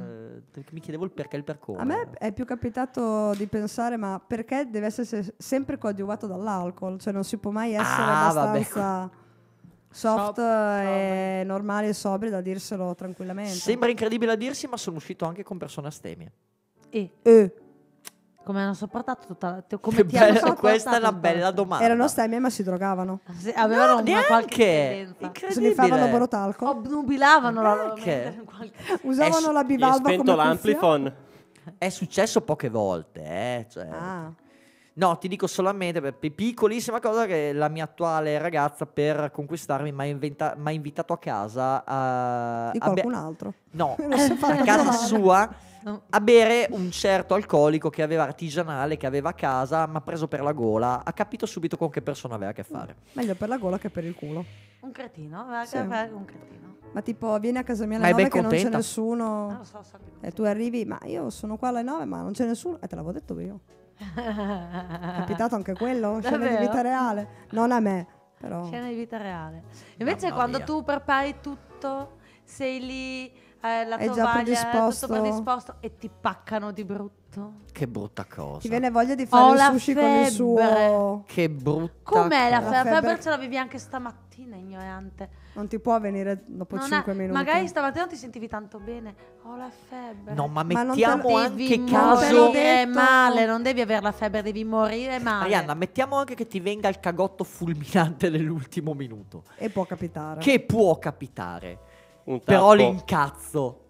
Eh, mi chiedevo il perché e il per come. A me è più capitato di pensare, ma perché deve essere se- sempre coadiuvato dall'alcol? Cioè non si può mai essere Ah, vabbè. abbastanza soft Sob- e normali e sobri da dirselo tranquillamente. Sembra incredibile a dirsi, ma sono uscito anche con persone astemie. E Eh, come hanno sopportato tutta la... te- come Che ti hanno bella- sopportato questa è una bella domanda. erano stemmie ma si drogavano. Sì, avevano No, una qualche tendenza. Incredibile. Sniffavano borotalco. Obnubilavano la loro Usavano la bivalva spento come cuffia. l'amplifon. È successo poche volte, eh. cioè- Ah, No, ti dico solamente, per- piccolissima cosa, che la mia attuale ragazza per conquistarmi mi ha inventa- invitato a casa a... di a be- qualcun altro. no, a casa sua No. a bere un certo alcolico che aveva artigianale, che aveva a casa, mi ha preso per la gola, ha capito subito con che persona aveva a che fare. Meglio per la gola che per il culo. Un cretino, Sì. un cretino. Ma tipo, vieni a casa mia Ma alle è 9 ben che non c'è? Ah, nessuno. lo so, so E tu arrivi, ma io sono qua alle 9, ma non c'è nessuno. E te l'avevo detto io. È capitato anche quello? Scena di Davvero? vita reale? Non a me, però. Scena di vita reale. Invece Mamma quando mia. tu prepari tutto, sei lì, eh, la È già tovaglia, è predisposto. tutto predisposto e ti paccano di brutto. Che brutta cosa. Ti viene voglia di fare Ho il la sushi con il suo. febbre. Che brutta Com'è la, cosa. fe- febbre? febbre? Ce l'avevi anche stamattina, ignorante. Non ti può venire dopo Non 5 ha- minuti. Magari stamattina non ti sentivi tanto bene. Ho la febbre. No, ma Ma mettiamo devi anche caso... morire male, non devi avere la febbre, devi morire male. Marianna, mettiamo anche che ti venga il cagotto fulminante nell'ultimo minuto. E può capitare. Che può capitare. Però l'incazzo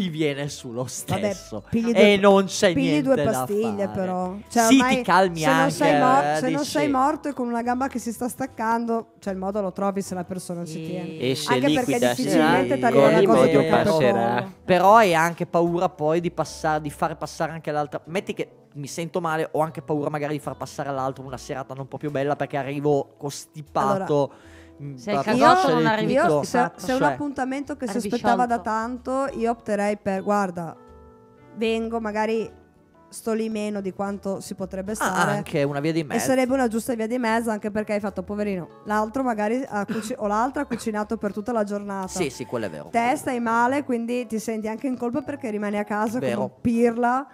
ti viene su lo stesso. pigli e due- non c'è Pigli niente due da pastiglie fare. però. Cioè, sì, ti calmi se anche. Non sei, mor- eh, se non dici- sei morto e con una gamba che si sta staccando, cioè il modo lo trovi se la persona ci tiene. Esce Anche perché liquida difficilmente sì, t'arriva con la cosa passerà. Però hai anche paura poi di passare, di fare passare anche l'altra. Metti che mi sento male, ho anche paura magari di far passare all'altro una serata non proprio bella perché arrivo costipato. mm, Se il cagotto non arrivi. Io, se, se è un Cioè, appuntamento che si aspettava da tanto, io opterei per, guarda, vengo, magari sto lì meno di quanto si potrebbe ah, stare. anche una via di E mezzo. sarebbe una giusta via di mezzo anche perché hai fatto poverino. L'altro magari ha cuci- o l'altra ha cucinato per tutta la giornata. Sì, sì, quello è vero. Te stai male, quindi ti senti anche in colpa perché rimani a casa Vero. come pirla.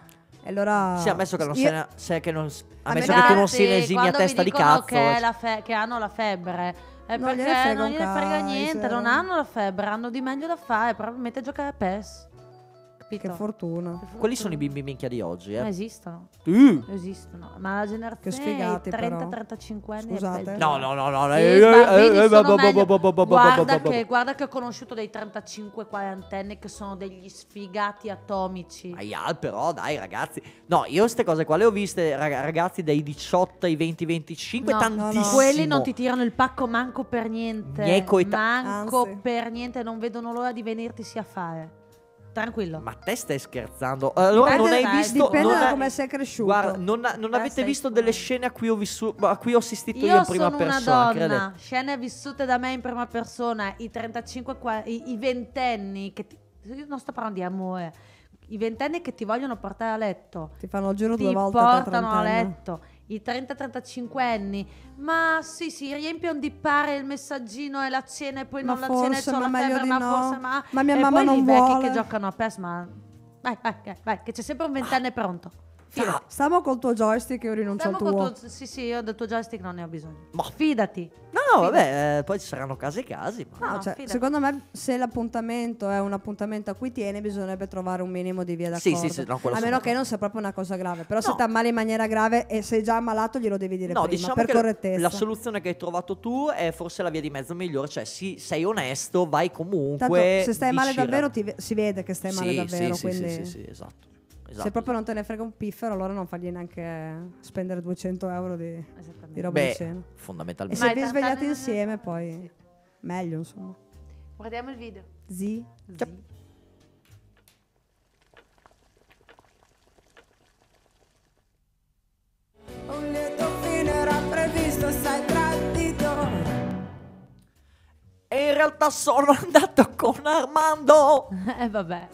E allora. Sì, ammesso che non io- se se che non, ammesso che tu non sia ne esimi a testa di cazzo. Che, è la fe- che hanno la febbre. È Non gliene perché frega non gliene frega niente, non hanno la febbre, hanno di meglio da fare, probabilmente giocare a PES. Capito? Che fortuna. Che fortuna. Quelli sono i bimbi minchia di oggi, Non eh. esistono, Uh. esistono. Ma la generazione sfigati, però. 30-35 anni Scusate. No, no, no, no. Eh, eh, eh, guarda, che, guarda che ho conosciuto dei 35-40 anni che sono degli sfigati atomici. Aia, però dai ragazzi. No, io queste cose qua le ho viste rag- ragazzi dai 18 ai 20, 25, No, tantissimo. Quelli non ti tirano il pacco manco per niente. Manco Anzi. per niente, non vedono l'ora di venirti a fare. Tranquillo. Ma te stai scherzando? Allora non Dipende hai dai- visto Dipende non da hai- come sei cresciuto. Guarda, non, non Eh, avete visto delle scene a cui ho vissuto a cui ho assistito io, Io in prima sono una persona, donna, credete. scene vissute da me in prima persona, i 35, qua- i, i ventenni che ti- io non sto parlando di amore, i ventenni che ti vogliono portare a letto, Ti fanno il giro ti due volte da portano a letto, i 30-35 anni, ma sì, si riempiono di pare il messaggino e la cena e poi Ma non la cena e forse, ma la febbre, ma no. forse, ma... Ma mia e mamma poi non i vecchi vuole. che giocano a PES, ma... Vai, vai, vai, vai, che c'è sempre un ventenne pronto. Fidati. Stiamo col tuo joystick e io rinuncio Stiamo al tuo. tuo- sì, sì, io del tuo joystick non ne ho bisogno. Ma- Fidati. No, vabbè, eh, poi ci saranno casi e casi. Ma... No, No, cioè, fidati. secondo me se l'appuntamento è un appuntamento a cui tiene bisognerebbe trovare un minimo di via Sì, d'accordo. sì, sì, no, quello a meno che non sia proprio una cosa grave. Però se No. ti ammali in maniera grave e sei già ammalato glielo devi dire No, prima, diciamo per che correttezza. la soluzione che hai trovato tu è forse la via di mezzo migliore, cioè sì, sei onesto, vai Tanto comunque. se stai male davvero ti si vede che stai male Sì, davvero, sì, sì, quindi sì, sì, sì, esatto. Esatto. se proprio non te ne frega un piffero allora non fagli neanche spendere 200 euro di, di roba di Beh, cena. E fondamentalmente. se Ma vi svegliate insieme poi meglio insomma. Guardiamo il video. Zi. Sì. Un lieto fine era previsto, sai tradito. E in realtà sono andato con Armando. Eh vabbè,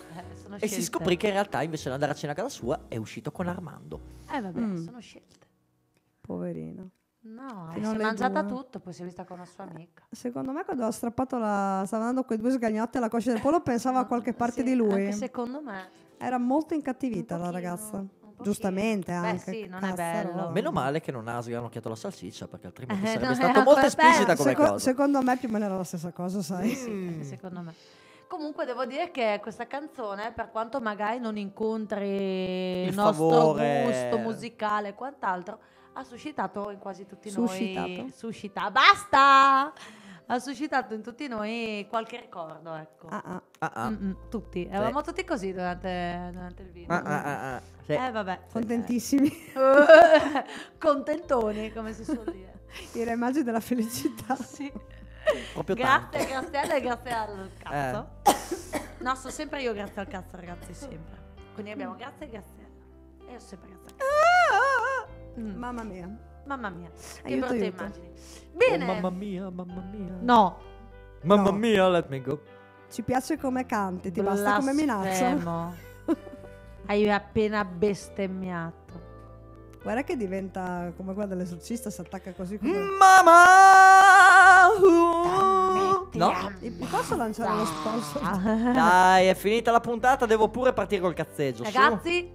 eh, sono E scelte. si scoprì che in realtà invece di andare a cena a casa sua è uscito con Armando. Eh vabbè, Mm. sono scelte. Poverino. No, Fino si è mangiata due. tutto, poi si è vista con una sua amica. Secondo me quando ha strappato la... stava andando con i due sgagnotti alla coscia del pollo pensava a qualche parte Sì, di lui. Anche secondo me. Era molto incattivita la ragazza. Giustamente Beh, anche. sì, non è cazzarola. bello. Meno male che non ha sgranocchiato la salsiccia, perché altrimenti Eh, sarebbe era molto esplicita bello. come Seco- cosa. secondo me più o meno era la stessa cosa, sai? Sì, Mm. secondo me. Comunque devo dire che questa canzone, per quanto magari non incontri il, Il nostro favore. gusto musicale e quant'altro, ha suscitato in quasi tutti Suscitato. noi... Suscita. Basta! Ha suscitato in tutti noi qualche ricordo, ecco. Ah, ah. Ah, ah. Mm-mm, tutti. Eravamo tutti così durante, durante il video. Ah, ah, ah, ah. Sì. Eh vabbè. Contentissimi. Contentoni, come si suol dire. I re magi della felicità. Sì. Proprio Grazie, tanto. grazie e grazie al cazzo. Eh. No, sto sempre io grazie al cazzo, ragazzi, sempre. Quindi abbiamo grazie e grazie. E io sempre grazie al cazzo. Mm, Mamma mia. mamma mia, che Aiuto, brutte aiuto. immagini. Bene. Oh, mamma mia, mamma mia. No. Mamma No. mia, let me go. Ci piace come canti, ti basta come minaccia. Blasfemo. Hai appena bestemmiato. Guarda che diventa come quella dell'esorcista, si attacca così come... Mamma! No? Mi posso lanciare lo sponsor? Dai, è finita la puntata, devo pure partire col cazzeggio. su. Ragazzi,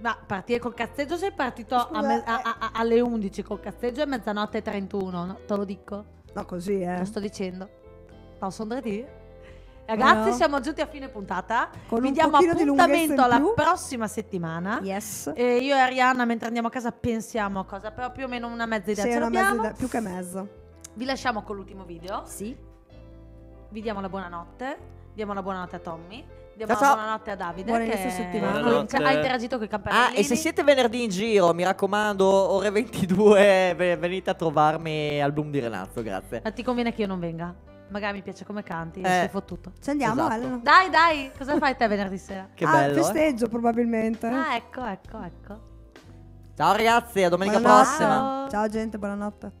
ma partire col cazzeggio sei partito a Scusa, me- a- eh. a- a- alle 11 col cazzeggio e mezzanotte e 31, no? te lo dico. No, così, eh. Lo sto dicendo. Posso andare dire? Ragazzi, No. siamo giunti a fine puntata. Con Vi un diamo appuntamento alla più. prossima settimana. Yes. E io e Arianna, mentre andiamo a casa, pensiamo a cosa, però più o meno una mezza idea Sì, ce una mezza idea, più che mezzo. Vi lasciamo con l'ultimo video. Sì. Vi diamo la buonanotte. Diamo la buonanotte a Tommy. Diamo Ciao, la buonanotte a Davide. Buon che inizio settimana. Buonanotte. ha interagito con i campanellini. Ah, e se siete venerdì in giro, mi raccomando, ore 22, ve- venite a trovarmi al Boom di Renazzo, grazie. Ma ti conviene che io non venga? Magari mi piace come canti. Eh. sei fottuto. Ci andiamo, Esatto. Elena? Dai, dai, cosa fai te venerdì sera? Che ah, bello. eh. festeggio probabilmente. Ah, ecco, ecco, ecco. Ciao ragazzi, a domenica Buonanotte. prossima. Ciao gente, buonanotte.